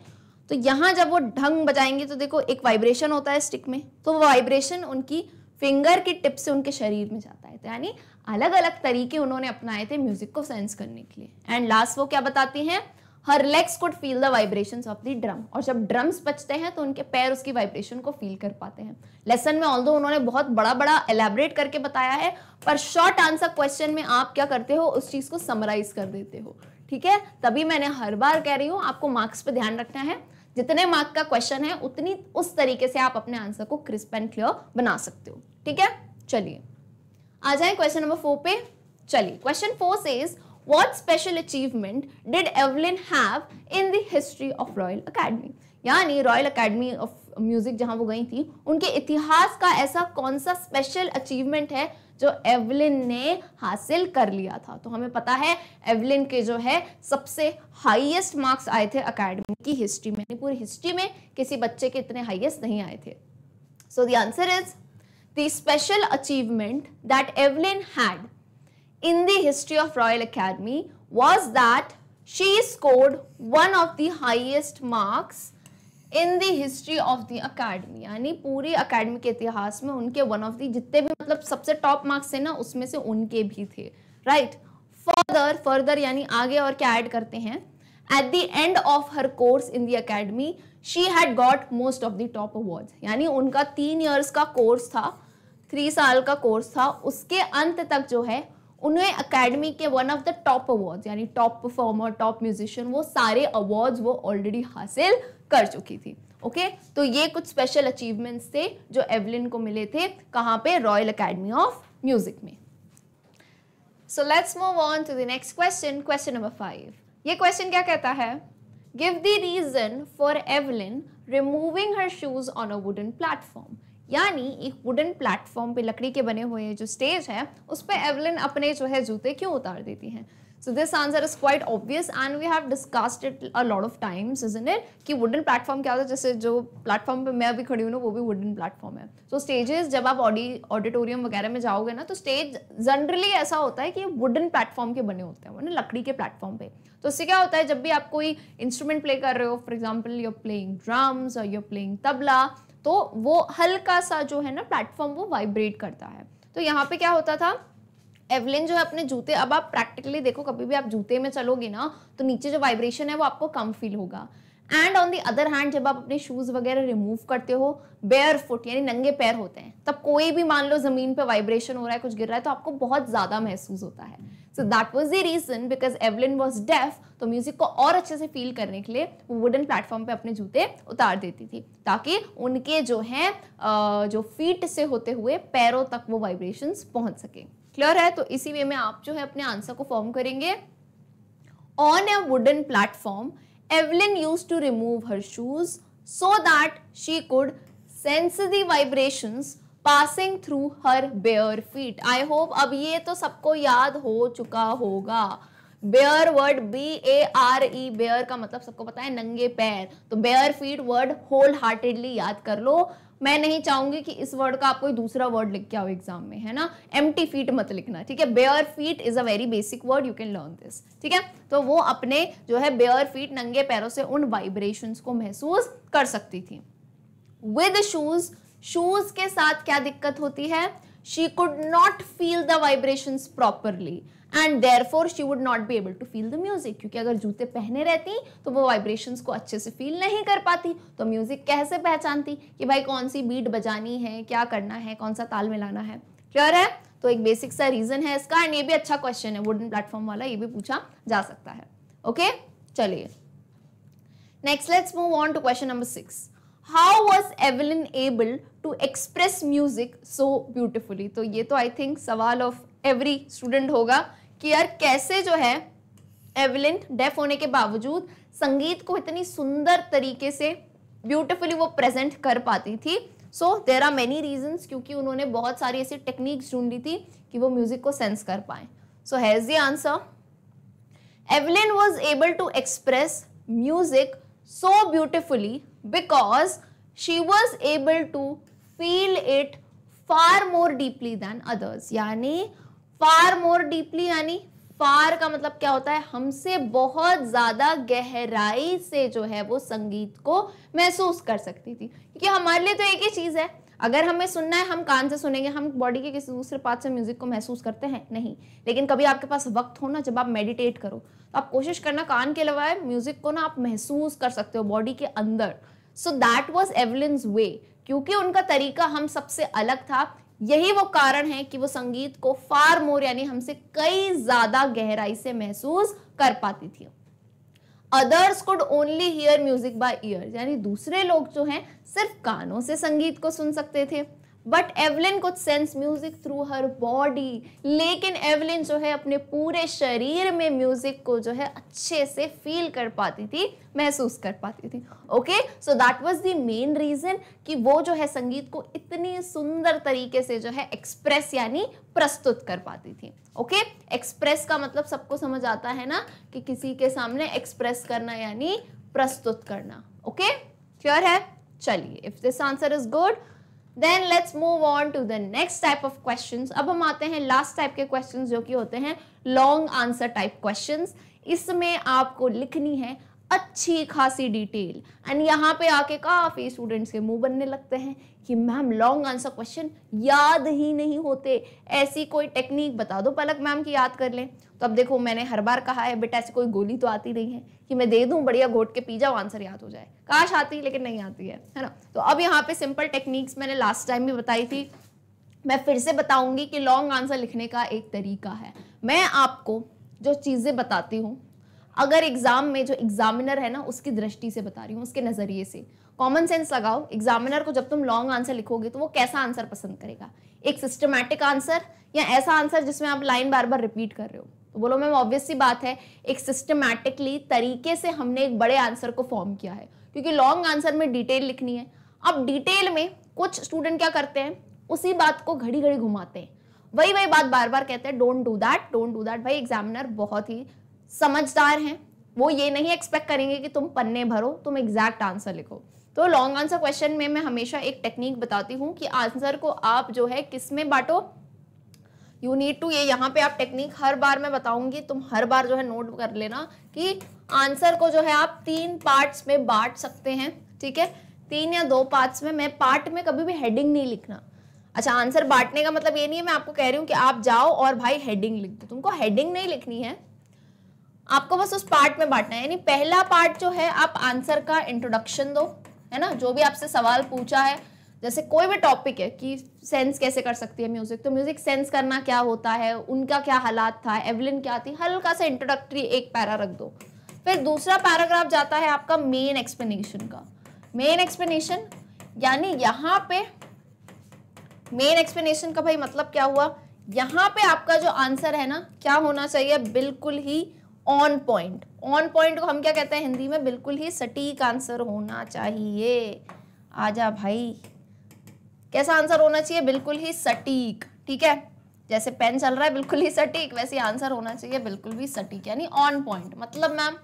तो यहाँ जब वो ढंग बजाएँगे तो देखो एक वाइब्रेशन होता है स्टिक में तो वो वाइब्रेशन उनकी फिंगर की टिप से उनके शरीर में जाता है। तो यानी अलग अलग तरीके उन्होंने अपनाए थे म्यूज़िक को सेंस करने के लिए। एंड लास्ट वो क्या बताती हैं? Her legs could feel the vibration of the drum और जब ड्रम्स बचते हैं तो उनके पैर उसकी वाइब्रेशन को फील कर पाते हैं। लेसन में ऑल उन्होंने बहुत बड़ा बड़ा एलेबरेट करके बताया है, पर शॉर्ट आंसर क्वेश्चन में आप क्या करते हो, उस चीज़ को समराइज कर देते हो। ठीक है? तभी मैंने हर बार कह रही हूँ, आपको मार्क्स पे ध्यान रखना है। जितने मार्क का क्वेश्चन है, उतनी उस तरीके से आप अपने आंसर को क्रिस्प एंड क्लियर बना सकते हो। ठीक है? चलिए। आ जाए क्वेश्चन नंबर फोर पे। चलिए। Question four says what special achievement did Evelyn have in the history of Royal Academy? यानी रॉयल अकेडमी ऑफ़ म्यूज़िक जहाँ वो गई थी, उनके इतिहास का ऐसा कौन सा स्पेशल अचीवमेंट है जो एवलिन ने हासिल कर लिया था? तो हमें पता है एवलिन के जो है, सबसे हाईएस्ट मार्क्स आए थे अकेडमी की हिस्ट्री में। पूरी हिस्ट्री में किसी बच्चे के इतने हाईएस्ट नहीं आए थे। So the answer is the special achievement that Evelyn had in the history of Royal Academy was that she scored one of the highest marks in the history of the academy यानी पूरी अकेडमी के इतिहास में उनके वन ऑफ़ द जितने भी मतलब सबसे टॉप मार्क्स थे ना, उसमें से उनके भी थे राइट फर्दर फर्दर यानी आगे और क्या ऐड करते हैं? At the end of her course in the academy she had got most of the top awards यानी उनका तीन ईयर्स का कोर्स था थ्री साल का कोर्स था, उसके अंत तक जो है उन्हें अकेडमी के one of the top awards यानी टॉप परफॉर्मर टॉप म्यूजिशियन वो सारे अवार्ड्स वो ऑलरेडी हासिल कर चुकी थी। Okay okay? तो ये कुछ स्पेशल अचीवमेंट्स थे जो एवलिन को मिले थे कहाँ पे? रॉयल अकेडमी ऑफ़ म्यूज़िक में। So let's move on to the next question question number five ये क्वेश्चन क्या कहता है? Give the reason for Evelyn removing her shoes on a wooden platform यानी एक वुडन प्लेटफॉर्म पे लकड़ी के बने हुए जो स्टेज है उस पर एवलिन अपने जो है जूते क्यों उतार देती हैं? So this answer is quite obvious and we have discussed it a lot of times is in it कि वुडन प्लेटफॉर्म क्या होता है? जैसे जो प्लेटफॉर्म पे मैं अभी खड़ी हूँ ना वो भी वुडन प्लेटफॉर्म है। सो so, स्टेजेस जब आप ऑडी ऑडिटोरियम वगैरह में जाओगे ना तो स्टेज जनरली ऐसा होता है कि वुडन प्लेटफॉर्म के बने होते हैं वो लकड़ी के प्लेटफॉर्म पे। तो उससे क्या होता है? जब भी आप कोई इंस्ट्रूमेंट प्ले कर रहे हो for example you're playing drums और यूर प्लेइंग तबला तो वो हल्का सा जो है ना प्लेटफॉर्म वो वाइब्रेट करता है। तो यहाँ पे क्या होता था? एवलिन जो है अपने जूते, अब आप प्रैक्टिकली देखो, कभी भी आप जूते में चलोगे ना तो नीचे जो वाइब्रेशन है वो आपको कम फील होगा। And on the other hand जब आप अपने शूज़ वगैरह रिमूव करते हो बेयर फुट यानी नंगे पैर होते हैं, तब कोई भी मान लो ज़मीन पे वाइब्रेशन हो रहा है, कुछ गिर रहा है तो आपको बहुत ज़्यादा महसूस होता है। So that was the reason because Evelyn was deaf तो म्यूज़िक को और अच्छे से फील करने के लिए वो वुडन प्लेटफॉर्म पे अपने जूते उतार देती थी, ताकि उनके जो हैं जो फीट से होते हुए पैरों तक वो वाइब्रेशन पहुँच सके। क्लियर है? तो इसी वे में आप जो है अपने आंसर को फॉर्म करेंगे। On a wooden platform Evelyn used to remove her shoes so that she could sense the vibrations passing through her bare feet I hope अब ये तो सबको याद हो चुका होगा। Bare word B A R E bare का मतलब सबको पता है, नंगे पैर। तो bare feet word whole heartedly याद कर लो। मैं नहीं चाहूँगी कि इस वर्ड का आप कोई दूसरा वर्ड लिख के आओ एग्ज़ाम में, है ना? एम टी फीट मत लिखना, ठीक है? Bare feet is a very basic word you can learn this ठीक है? तो वो अपने जो है बेयर फीट नंगे पैरों से उन वाइब्रेशंस को महसूस कर सकती थी। विद शूज़ शूज़ के साथ क्या दिक्कत होती है? She could not feel the vibration properly and therefore she would not be able to feel the music क्योंकि अगर जूते पहने रहती तो वो वाइब्रेशन को अच्छे से फील नहीं कर पाती। तो म्यूज़िक कैसे पहचानती कि भाई कौन सी बीट बजानी है, क्या करना है, कौन सा ताल मिलाना है? क्लियर है? तो एक बेसिक सा रीजन है इसका एंड ये भी अच्छा क्वेश्चन है वुडन प्लेटफॉर्म वाला, ये भी पूछा जा सकता है। Okay okay? चलिए। Next let's move on to question number six how was Evelyn able to express music so beautifully तो ये तो आई थिंक सवाल ऑफ़ एवरी स्टूडेंट होगा कि यार कैसे जो है एवलिन डेफ होने के बावजूद संगीत को इतनी सुंदर तरीके से ब्यूटिफुली वो प्रेजेंट कर पाती थी। So there are many reasons क्योंकि उन्होंने बहुत सारी ऐसी टेक्निक्स ढूंढी थी कि वो म्यूज़िक को सेंस कर पाए। So has the answer Evelyn was able to express music so beautifully because she was able to feel it far more deeply than others यानी फार मोर डीपली यानी फार का मतलब क्या होता है? हमसे बहुत ज़्यादा गहराई से जो है वो संगीत को महसूस कर सकती थी। क्योंकि हमारे लिए तो एक ही चीज़ है। अगर हमें सुनना है, हम कान से सुनेंगे, हम बॉडी के किसी दूसरे पार्ट से म्यूज़िक को महसूस करते हैं, नहीं। लेकिन कभी आपके पास वक्त हो ना, जब आप मेडिटेट करो तो आप कोशिश करना, कान के अलावा म्यूज़िक को ना आप महसूस कर सकते हो बॉडी के अंदर। सो दैट वॉज़ एवलिन्स वे क्योंकि उनका तरीका हम सबसे अलग था, यही वो कारण है कि वो संगीत को फार मोर यानी हमसे कई ज़्यादा गहराई से महसूस कर पाती थी। Others could only hear music by ear यानी दूसरे लोग जो हैं, सिर्फ़ कानों से संगीत को सुन सकते थे। But Evelyn could sense music through her body लेकिन एवलिन जो है अपने पूरे शरीर में म्यूज़िक को जो है अच्छे से फील कर पाती थी, महसूस कर पाती थी. Okay so that was the main reason कि वो जो है संगीत को इतनी सुंदर तरीके से जो है एक्सप्रेस यानी प्रस्तुत कर पाती थी. Okay okay? एक्सप्रेस का मतलब सबको समझ आता है ना कि किसी के सामने एक्सप्रेस करना यानी प्रस्तुत करना. Okay okay? क्लियर है? चलिए if this answer is good then let's move on to the next type of question अब हम आते हैं लास्ट टाइप के क्वेश्चन जो कि होते हैं लॉन्ग आंसर टाइप क्वेश्चन इसमें आपको लिखनी है अच्छी खासी डिटेल एंड यहाँ पे आके काफ़ी स्टूडेंट्स के मुँह बनने लगते हैं कि मैम लॉन्ग आंसर क्वेश्चन याद ही नहीं होते. ऐसी कोई टेक्निक बता दो, पलक मैम की याद कर लें। तो अब देखो, मैंने हर बार कहा है, बेटा, ऐसी कोई गोली तो आती नहीं है कि मैं दे दूँ, बढ़िया घोट के पी जाओ आंसर याद हो जाए। काश आती, लेकिन नहीं आती है है ना? तो अब यहाँ पे सिंपल टेक्निक्स मैंने लास्ट टाइम भी बताई थी। मैं फिर से बताऊँगी कि लॉन्ग आंसर लिखने का एक तरीका है। मैं आपको जो चीज़ें बताती हूँ, अगर एग्ज़ाम में जो एग्जामिनर है ना, उसकी दृष्टि से बता रही हूँ, उसके नज़रिए से। कॉमन सेंस लगाओ एग्जामिनर को जब तुम लॉन्ग आंसर लिखोगे तो वो कैसा आंसर पसंद करेगा? एक सिस्टमैटिक आंसर या ऐसा आंसर जिसमें आप लाइन बार बार रिपीट कर रहे हो? तो बोलो मैम ऑब्वियस सी बात है, एक सिस्टमैटिकली तरीके से हमने एक बड़े आंसर को फॉर्म किया है। क्योंकि लॉन्ग आंसर में डिटेल लिखनी है। अब डिटेल में कुछ स्टूडेंट क्या करते हैं? उसी बात को घड़ी घड़ी घुमाते हैं। वही वही बात बार बार कहते हैं don't do that don't do that भाई एग्जामिनर बहुत ही समझदार हैं। वो ये नहीं एक्सपेक्ट करेंगे कि तुम पन्ने भरो, तुम एग्जैक्ट आंसर लिखो। तो लॉन्ग आंसर क्वेश्चन में मैं हमेशा एक टेक्निक बताती हूँ कि आंसर को आप जो है किसमें बांटो? यू नीड टू ये यहाँ पे आप टेक्निक हर बार मैं बताऊँगी, तुम हर बार जो है नोट कर लेना कि आंसर को जो है आप तीन पार्ट्स में बांट सकते हैं, ठीक है? तीन या दो पार्ट्स में, मैं पार्ट में कभी भी हेडिंग नहीं लिखना। अच्छा आंसर बांटने का मतलब ये नहीं है, मैं आपको कह रही हूँ कि आप जाओ और भाई हेडिंग लिख दो। तुमको हेडिंग नहीं लिखनी है, आपको बस उस पार्ट में बांटना है। यानी पहला पार्ट जो है, आप आंसर का इंट्रोडक्शन दो, है ना? जो भी आपसे सवाल पूछा है जैसे कोई भी टॉपिक है कि सेंस कैसे कर सकती है म्यूज़िक तो म्यूज़िक सेंस करना क्या होता है, उनका क्या हालात था एवलिन क्या थी, हल्का सा इंट्रोडक्टरी एक पैरा रख दो। फिर दूसरा पैराग्राफ जाता है आपका मेन एक्सप्लेनेशन का। मेन एक्सप्लेनेशन यानी यहाँ पे मेन एक्सप्लेनेशन का भाई मतलब क्या हुआ? यहाँ पे आपका जो आंसर है ना, क्या होना चाहिए? बिल्कुल ही ऑन पॉइंट ऑन पॉइंट को हम क्या कहते हैं हिंदी में? बिल्कुल ही सटीक आंसर होना चाहिए। आजा भाई। कैसा आंसर होना चाहिए? बिल्कुल ही सटीक, ठीक है? जैसे पेन चल रहा है, बिल्कुल ही सटीक, वैसे आंसर होना चाहिए, बिल्कुल भी सटीक, यानी ऑन पॉइंट मतलब मैम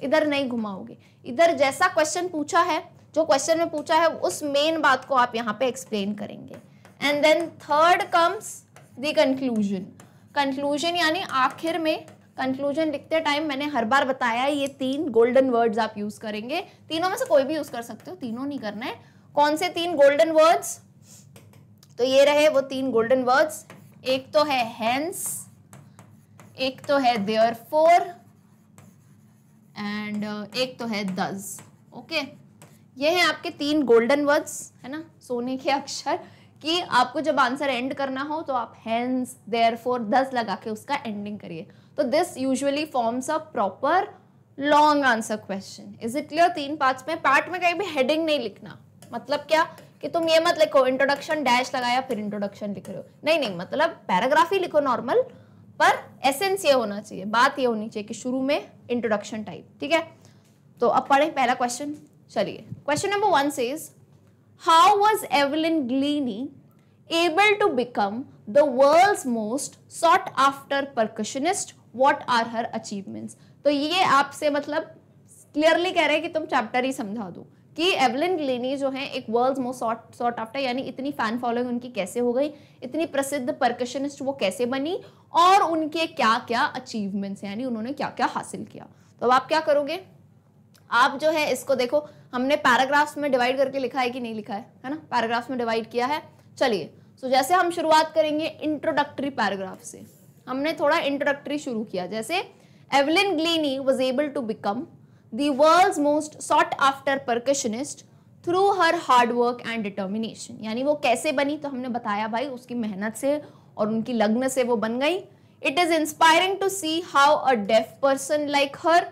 इधर नहीं घुमाओगे। इधर जैसा क्वेश्चन पूछा है, जो क्वेश्चन में पूछा है, उस मेन बात को आप यहाँ पे एक्सप्लेन करेंगे। And then third comes the conclusion conclusion यानी आखिर में कंक्लूजन लिखते टाइम मैंने हर बार बताया ये तीन गोल्डन वर्ड्स आप यूज़ करेंगे। तीनों में से कोई भी यूज़ कर सकते हो, तीनों नहीं करना है। कौन से तीन गोल्डन वर्ड्स तो ये रहे वो तीन गोल्डन वर्ड्स एक तो है हैंस एक तो है देयर फोर एंड एक तो है दस ओके ये हैं आपके तीन गोल्डन वर्ड्स है ना? सोने के अक्षर, कि आपको जब आंसर एंड करना हो तो आप हैंस देयर फोर दस लगा के उसका एंडिंग करिए. तो this usually forms a proper long answer question is it clear तीन पार्ट्स में पार्ट में कहीं भी हेडिंग नहीं लिखना. मतलब क्या? कि तुम ये मत लिखो इंट्रोडक्शन डैश लगाया, फिर इंट्रोडक्शन लिख रहे हो। नहीं नहीं मतलब पैराग्राफ ही लिखो नॉर्मल पर एसेंस ये होना चाहिए, बात ये होनी चाहिए कि शुरू में इंट्रोडक्शन टाइप ठीक है? तो अब पढ़े पहला क्वेश्चन चलिए। Question number one says how was Evelyn Glennie able to become the world most sought after percussionist what are her achievements तो ये आपसे मतलब क्लियरली कह रहे हैं कि तुम चैप्टर ही समझा दो। कि एवलिन ग्लेनी जो है एक world most sought sought after यानी इतनी फ़ैन फॉलोइंग उनकी कैसे हो गई, इतनी प्रसिद्ध परकशनिस्ट वो कैसे बनी, और उनके क्या क्या अचीवमेंट्स यानी उन्होंने क्या क्या हासिल किया। तो अब आप क्या करोगे? आप जो है इसको देखो, हमने पैराग्राफ्स में डिवाइड करके लिखा है कि नहीं लिखा है है ना? पैराग्राफ्स में डिवाइड किया है। चलिए सो जैसे हम शुरुआत करेंगे इंट्रोडक्टरी पैराग्राफ से। हमने थोड़ा इंट्रोडक्टरी शुरू किया। जैसे Evelyn Glennie was able to become the world most sought after percussionist through her hard work and determination यानी वो कैसे बनी तो हमने बताया भाई, उसकी मेहनत से और उनकी लग्न से वो बन गई। It is inspiring to see how a deaf person like her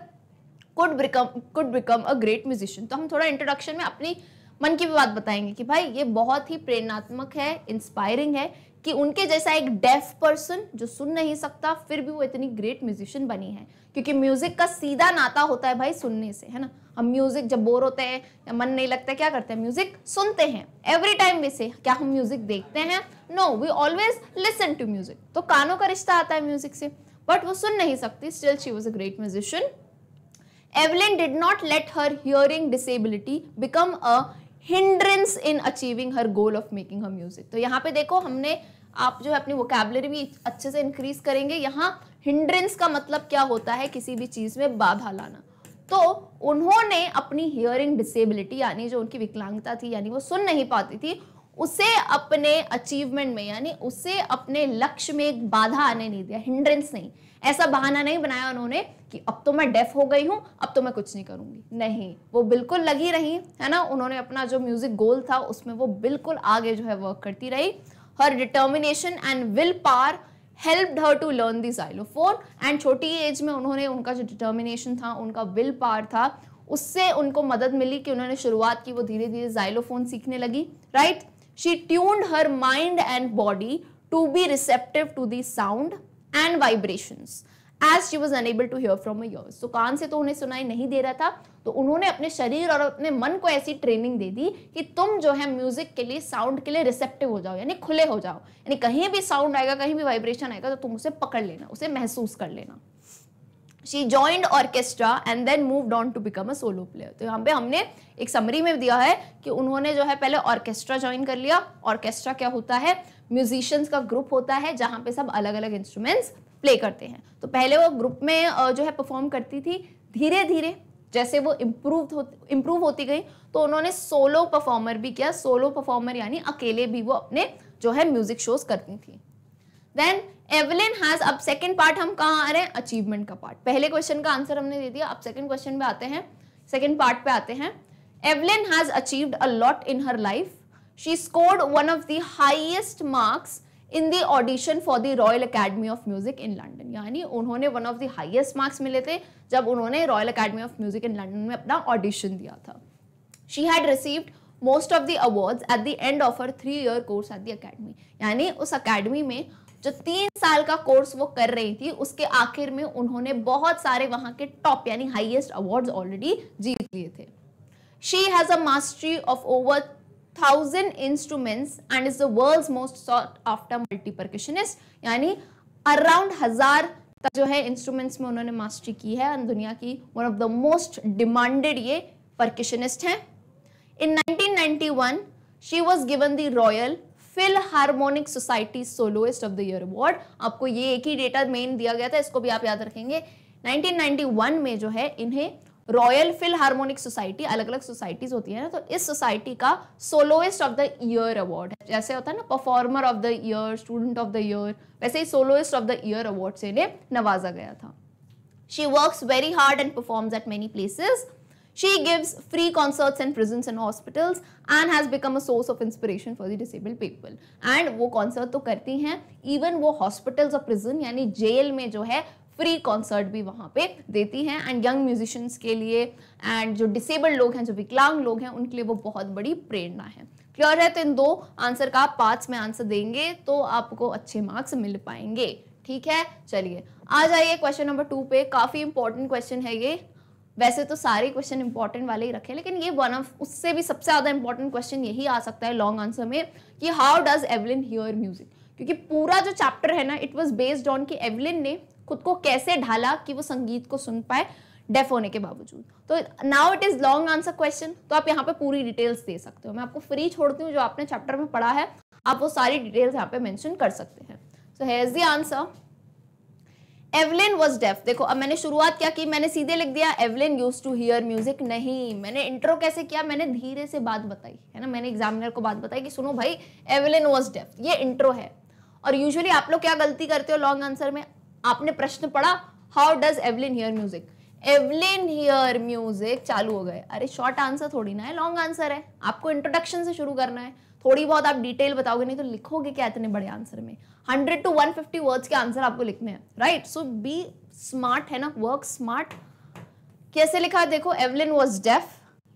could become could become a great musician तो हम थोड़ा इंट्रोडक्शन में अपनी मन की भी बात बताएँगे कि भाई, ये बहुत ही प्रेरणात्मक है इंस्पायरिंग है कि उनके जैसा एक डेफ पर्सन जो सुन नहीं सकता, फिर भी वो इतनी ग्रेट म्यूजिशियन बनी है। क्योंकि म्यूज़िक का सीधा नाता होता है भाई सुनने से, है ना? हम म्यूज़िक जब बोर होते हैं या मन नहीं लगता, क्या करते हैं? म्यूज़िक सुनते हैं। एवरी टाइम वे से क्या हम म्यूज़िक देखते हैं? No we always listen to music तो कानों का रिश्ता आता है म्यूज़िक से। बट वो सुन नहीं सकती still she was a great musician Evelyn did not let her hearing disability become a hindrance in achieving her goal of making her music. तो यहाँ पे देखो, हमने, आप जो है अपनी वोकेबलरी भी अच्छे से इंक्रीज करेंगे। यहाँ हिंड्रेंस का मतलब क्या होता है? किसी भी चीज़ में बाधा लाना। तो उन्होंने अपनी हियरिंग डिसेबिलिटी यानी जो उनकी विकलांगता थी, यानी वो सुन नहीं पाती थी, उसे अपने अचीवमेंट में, यानी उसे अपने लक्ष्य में एक बाधा आने नहीं दिया। हिंड्रेंस नहीं। ऐसा बहाना नहीं बनाया उन्होंने कि अब तो मैं डेफ हो गई हूँ, अब तो मैं कुछ नहीं करूँगी। नहीं, वो बिल्कुल लगी रही, है ना? उन्होंने अपना जो म्यूज़िक गोल था, उसमें वो बिल्कुल आगे जो है वर्क करती रही। Her determination and willpower help her to learn the xylophone and छोटी एज में उन्होंने उनका जो डिटर्मिनेशन था, उनका विल पार था, उससे उनको मदद मिली कि उन्होंने शुरुआत की, वो धीरे धीरे जाइलोफोन सीखने लगी right she tuned her mind and body to be receptive to the sound and vibration as she was unable to hear from your तो कान से तो उन्हें सुनाई नहीं दे रहा था तो उन्होंने अपने शरीर और अपने मन को ऐसी ट्रेनिंग दे दी कि तुम जो है म्यूज़िक के लिए साउंड के लिए रिसेप्टिव हो जाओ, यानी खुले हो जाओ। यानी कहीं भी साउंड आएगा, कहीं भी वाइब्रेशन आएगा तो तुम उसे पकड़ लेना, उसे महसूस कर लेना। She joined orchestra and then move on to become a solo player तो यहाँ पे हमने एक समरी में दिया है कि उन्होंने जो है पहले ऑर्केस्ट्रा ज्वाइन कर लिया। ऑर्केस्ट्रा क्या होता है? म्यूजिशियंस का ग्रुप होता है जहाँ पे सब अलग अलग इंस्ट्रूमेंट्स प्ले करते हैं। तो पहले वो ग्रुप में जो है परफॉर्म करती थी धीरे धीरे जैसे वो इम्प्रूव हो इम्प्रूव होती गई तो उन्होंने सोलो परफॉर्मर भी किया। सोलो परफॉर्मर यानी अकेले भी वो अपने जो है म्यूज़िक शोज़ करती थी। देन एवलिन हैज़ अब सेकंड पार्ट हम कहाँ आ रहे हैं? अचीवमेंट का पार्ट पहले क्वेश्चन का आंसर हमने दे दिया, अब सेकंड क्वेश्चन पे आते हैं. सेकंड पार्ट पे आते हैं. Evelyn has achieved a lot in her life she scored one of the highest marks in the audition for the Royal Academy of Music in London यानी उन्होंने one of the highest marks मिले थे जब उन्होंने Royal Academy of Music in London में अपना ऑडिशन दिया था. She had received most of the awards at the end of her three year course at the academy यानी उस अकेडमी में जो तीन साल का कोर्स वो कर रही थी, उसके आखिर में उन्होंने बहुत सारे वहाँ के टॉप यानी हाईएस्ट अवार्ड्स ऑलरेडी जीत लिए थे। She has a mastery of over thousand instruments and is the world most sought after multi percussionist यानी अराउंड हज़ार तक जो है इंस्ट्रूमेंट्स में उन्होंने मास्टरी की है दुनिया की one of the most demanded ये परकशनिस्ट हैं। In 1991 she was given the Royal Philharmonic Society soloist of the year award. आपको ये एक ही डेटा मेन दिया गया था, इसको भी आप याद रखेंगे। 1991 में जो है, इन्हें रॉयल फिल हार्मोनिक सोसाइटी अलग अलग सोसाइटीज होती है ना तो इस सोसाइटी का soloist of the year award है। जैसे होता है ना performer of the year student of the year वैसे ही soloist of the year award से इन्हें नवाजा गया था। She works very hard and performs at many places She gives free concerts in prisons and hospitals and has become a source of inspiration for the disabled people. And वो concert तो करती हैं. Even वो hospitals और prison, यानी जेल में जो है फ्री कॉन्सर्ट भी वहाँ पे देती हैं. एंड यंग म्यूजिशियंस के लिए एंड जो डिसेबल्ड लोग हैं, जो विकलांग लोग हैं, उनके लिए वो बहुत बड़ी प्रेरणा है. क्लियर है तो इन दो आंसर का आप पाँच में आंसर देंगे तो आपको अच्छे मार्क्स मिल पाएँगे. ठीक है? चलिए, आ जाइए क्वेश्चन नंबर टू पे. काफ़ी इंपॉर्टेंट क्वेश्चन है ये. वैसे तो सारे क्वेश्चन इंपॉर्टेंट वाले ही रखे लेकिन ये वन ऑफ़ उससे भी सबसे ज़्यादा इंपॉर्टेंट क्वेश्चन यही आ सकता है लॉन्ग आंसर में कि how does Evelyn hear music क्योंकि पूरा जो चैप्टर है ना इट वॉज़ बेस्ड ऑन कि एवलिन ने खुद को कैसे ढाला कि वो संगीत को सुन पाए डेफ होने के बावजूद। तो now it is long answer question तो आप यहाँ पे पूरी डिटेल्स दे सकते हो। मैं आपको फ्री छोड़ती हूँ, जो आपने चैप्टर में पढ़ा है, आप वो सारी डिटेल्स यहाँ पे मेंशन कर सकते हैं। So has the answer Evelyn was deaf देखो, अब मैंने शुरुआत क्या की? मैंने सीधे लिख दिया Evelyn used to hear music नहीं, मैंने इंट्रो कैसे किया? मैंने धीरे से बात बताई, है ना? मैंने एग्जामिनर को बात बताई कि, सुनो भाई एवलिन वॉज़ डेफ ये इंट्रो है। और यूजुअली आप लोग क्या गलती करते हो लॉन्ग आंसर में? आपने प्रश्न पढ़ा how does Evelyn hear music Evelyn hear music चालू हो गए। अरे शॉर्ट आंसर थोड़ी ना है लॉन्ग आंसर है। आपको इंट्रोडक्शन से शुरू करना है। थोड़ी बहुत आप डिटेल बताओगे, नहीं तो लिखोगे क्या इतने बड़े आंसर में? Hundred to one fifty words के आंसर आपको लिखने हैं राइट सो बी स्मार्ट है ना वर्क स्मार्ट कैसे लिखा है देखो Evelyn was deaf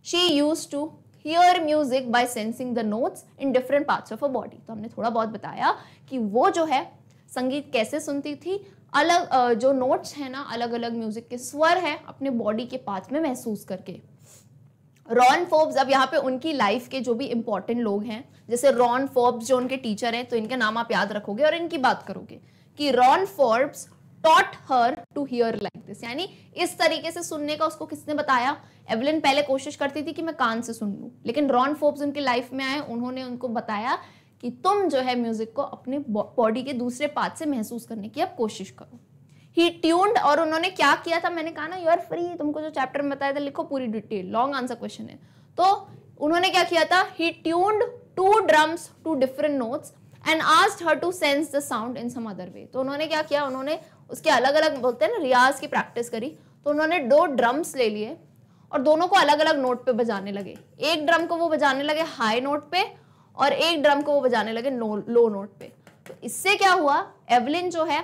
she used to hear music by sensing the notes in different parts of a body तो हमने थोड़ा बहुत बताया कि वो जो है, संगीत कैसे सुनती थी, अलग जो नोट्स है ना अलग अलग म्यूज़िक के स्वर है, अपने बॉडी के पार्ट्स में महसूस करके। रॉन फोर्ब्स अब यहाँ पे उनकी लाइफ के जो भी इंपॉर्टेंट लोग हैं, जैसे रॉन फोर्ब्स जो उनके टीचर हैं तो इनके नाम आप याद रखोगे और इनकी बात करोगे कि Ron Forbes taught her to hear like this यानी इस तरीके से सुनने का उसको किसने बताया? एवलिन पहले कोशिश करती थी कि मैं कान से सुन लूँ, लेकिन रॉन फोर्ब्स उनकी लाइफ में आए, उन्होंने उनको बताया कि तुम जो है म्यूज़िक को अपने बॉडी के दूसरे पार्ट से महसूस करने की अब कोशिश करो। ही ट्यून्ड और उन्होंने क्या किया था? मैंने कहा ना यू आर फ्री तुमको जो चैप्टर में बताया था, लिखो पूरी डिटेल लॉन्ग आंसर क्वेश्चन है। तो उन्होंने क्या किया था? He tuned to drums to different notes and asked her to sense the sound in some other way तो उन्होंने क्या किया? उन्होंने उसके अलग अलग बोलते हैं ना, रियाज की प्रैक्टिस करी। तो उन्होंने दो ड्रम्स ले लिए और दोनों को अलग अलग नोट पे बजाने लगे। एक ड्रम को वो बजाने लगे हाई नोट पे और एक ड्रम को वो बजाने लगे लो नोट पे। तो इससे क्या हुआ? एवलिन जो है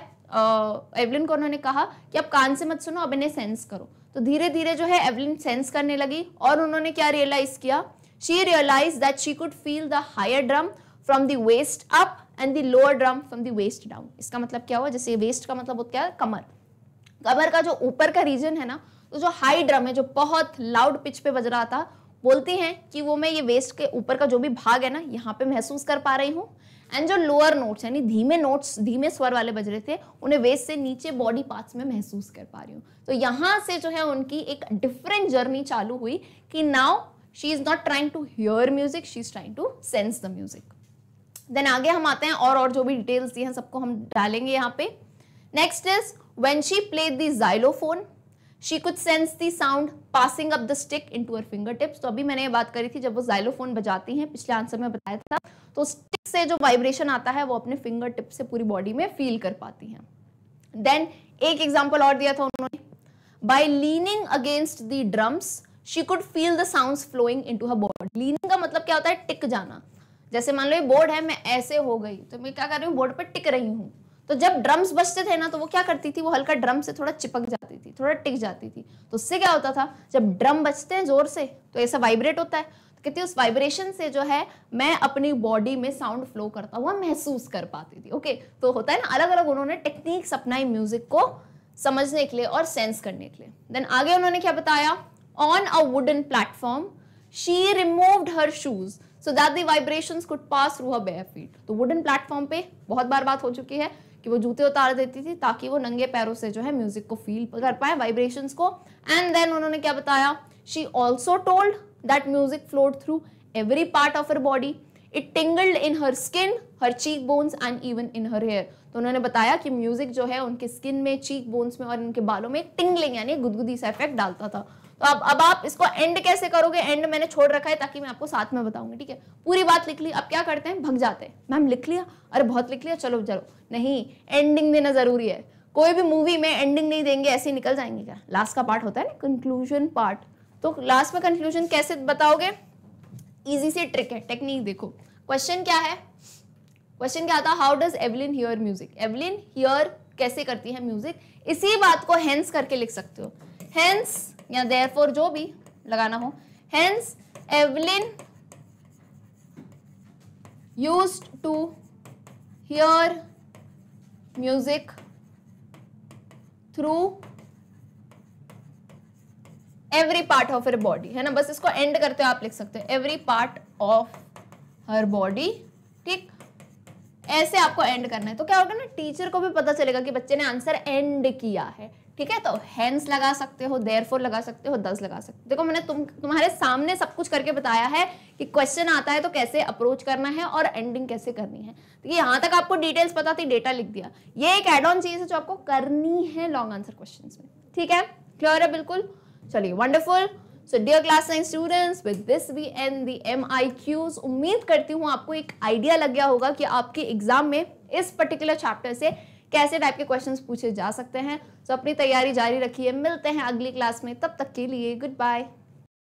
एवलिन को उन्होंने कहा कि आप कान से मत सुनो, अब इन्हें सेंस करो। तो धीरे धीरे जो है एवलिन सेंस करने लगी और उन्होंने क्या रियलाइज़ किया? She realise that she could feel the higher drum from the waist up and the lower drum from the waist down इसका मतलब क्या हुआ? जैसे वेस्ट का मतलब क्या है कमर। कमर का जो ऊपर का रीजन है ना तो जो हाई ड्रम है, जो बहुत लाउड पिच पे बज रहा था, बोलती हैं कि वो मैं ये वेस्ट के ऊपर का जो भी भाग है ना, यहाँ पे महसूस कर पा रही हूँ। एंड जो लोअर नोट्स यानी धीमे नोट्स धीमे स्वर वाले बज रहे थे, उन्हें वेस्ट से नीचे बॉडी पार्ट्स में महसूस कर पा रही हूँ। तो यहाँ से जो है उनकी एक डिफरेंट जर्नी चालू हुई कि now she is not trying to hear music she is trying to sense the music then आगे हम आते हैं और और जो भी डिटेल्स दी हैं, सबको हम डालेंगे यहाँ पे। Next is when she play the xylophone she कुछ sense the sound passing up the stick into finger tips तो अभी मैंने ये बात करी थी, जब वो जाइलोफोन बजाती हैं, पिछले आंसर में बताया था तो स्टिक से जो वाइब्रेशन आता है, वो अपने फिंगर टिप से पूरी बॉडी में फील कर पाती हैं। देन एक एग्ज़ाम्पल और दिया था उन्होंने। By leaning against the drums she could feel the sound flowing into her body leaning का मतलब क्या होता है? टिक जाना। जैसे मान लो ये बोर्ड है, मैं ऐसे हो गई तो मैं क्या कर रही हूँ? बोर्ड पर टिक रही हूँ। तो जब ड्रम्स बजते थे ना तो वो क्या करती थी? वो हल्का ड्रम से थोड़ा चिपक जाती थी, थोड़ा टिक जाती थी। तो उससे क्या होता था? जब ड्रम बजते हैं ज़ोर से तो ऐसा वाइब्रेट होता है। तो कहती उस वाइब्रेशन से जो है, मैं अपनी बॉडी में साउंड फ्लो करता हुआ महसूस कर पाती थी ओके तो होता है ना अलग अलग उन्होंने टेक्निक्स अपनाई म्यूज़िक को समझने के लिए और सेंस करने के लिए। देन आगे उन्होंने क्या बताया? On a wooden platform she removed her shoes so that the vibrations could pass through her bare feet तो वुडन प्लेटफॉर्म पे बहुत बार बात हो चुकी है। कि वो जूते उतार देती थी ताकि वो नंगे पैरों से जो है म्यूज़िक को फील कर पाए वाइब्रेशंस को। एंड देन उन्होंने क्या बताया? She also told that music float through every part of her body it tingled in her skin her cheek bones and even in her hair तो उन्होंने बताया कि म्यूज़िक जो है उनके स्किन में चीक बोन्स में और उनके बालों में टिंगलिंग यानी गुदगुदी सा इफ़ेक्ट डालता था। तो अब अब आप इसको एंड कैसे करोगे? एंड मैंने छोड़ रखा है ताकि मैं आपको साथ में बताऊँगी, ठीक है? पूरी बात लिख ली, अब क्या करते हैं? भग जाते हैं। मैम, लिख लिया? अरे, बहुत लिख लिया, चलो चलो। नहीं एंडिंग देना ज़रूरी है। कोई भी मूवी में एंडिंग नहीं देंगे, ऐसे निकल जाएँगे क्या? लास्ट का पार्ट होता है ना कंक्लूजन पार्ट तो लास्ट में कंक्लूजन कैसे बताओगे? इजी से ट्रिक है टेक्निक देखो। क्वेश्चन क्या है? क्वेश्चन क्या था? How does Evelyn hear music Evelyn hear कैसे करती है म्यूज़िक इसी बात को हेंस करके लिख सकते हो। हेंस या देयरफॉर जो भी लगाना हो. Hence Evelyn use to hear music through every part of her body है ना? बस इसको एंड करते हो आप लिख सकते हो. Every part of her body ठीक? ऐसे आपको एंड करना है. तो क्या होगा ना? टीचर को भी पता चलेगा कि बच्चे ने आंसर एंड किया है. ठीक है? तो हेंस लगा सकते हो देयर लगा सकते हो दस लगा सकते हो। देखो, मैंने तुम, तुम्हारे सामने सब कुछ करके बताया है कि क्वेश्चन आता है तो कैसे अप्रोच करना है और एंडिंग कैसे करनी है। तो यहाँ तक आपको डिटेल्स पता थी डेटा लिख दिया। ये एक एड ऑन चीज़ है जो आपको करनी है लॉन्ग आंसर क्वेश्चन में। ठीक है? क्लियर है बिल्कुल? चलिए wonderful so dear class nine students with this we end the M I Qs उम्मीद करती हूँ आपको एक आइडिया लग गया होगा कि आपके एग्ज़ाम में इस पर्टिकुलर चैप्टर से कैसे टाइप के क्वेश्चन पूछे जा सकते हैं। तो अपनी तैयारी जारी रखिए। मिलते हैं अगली क्लास में। तब तक के लिए गुड बाय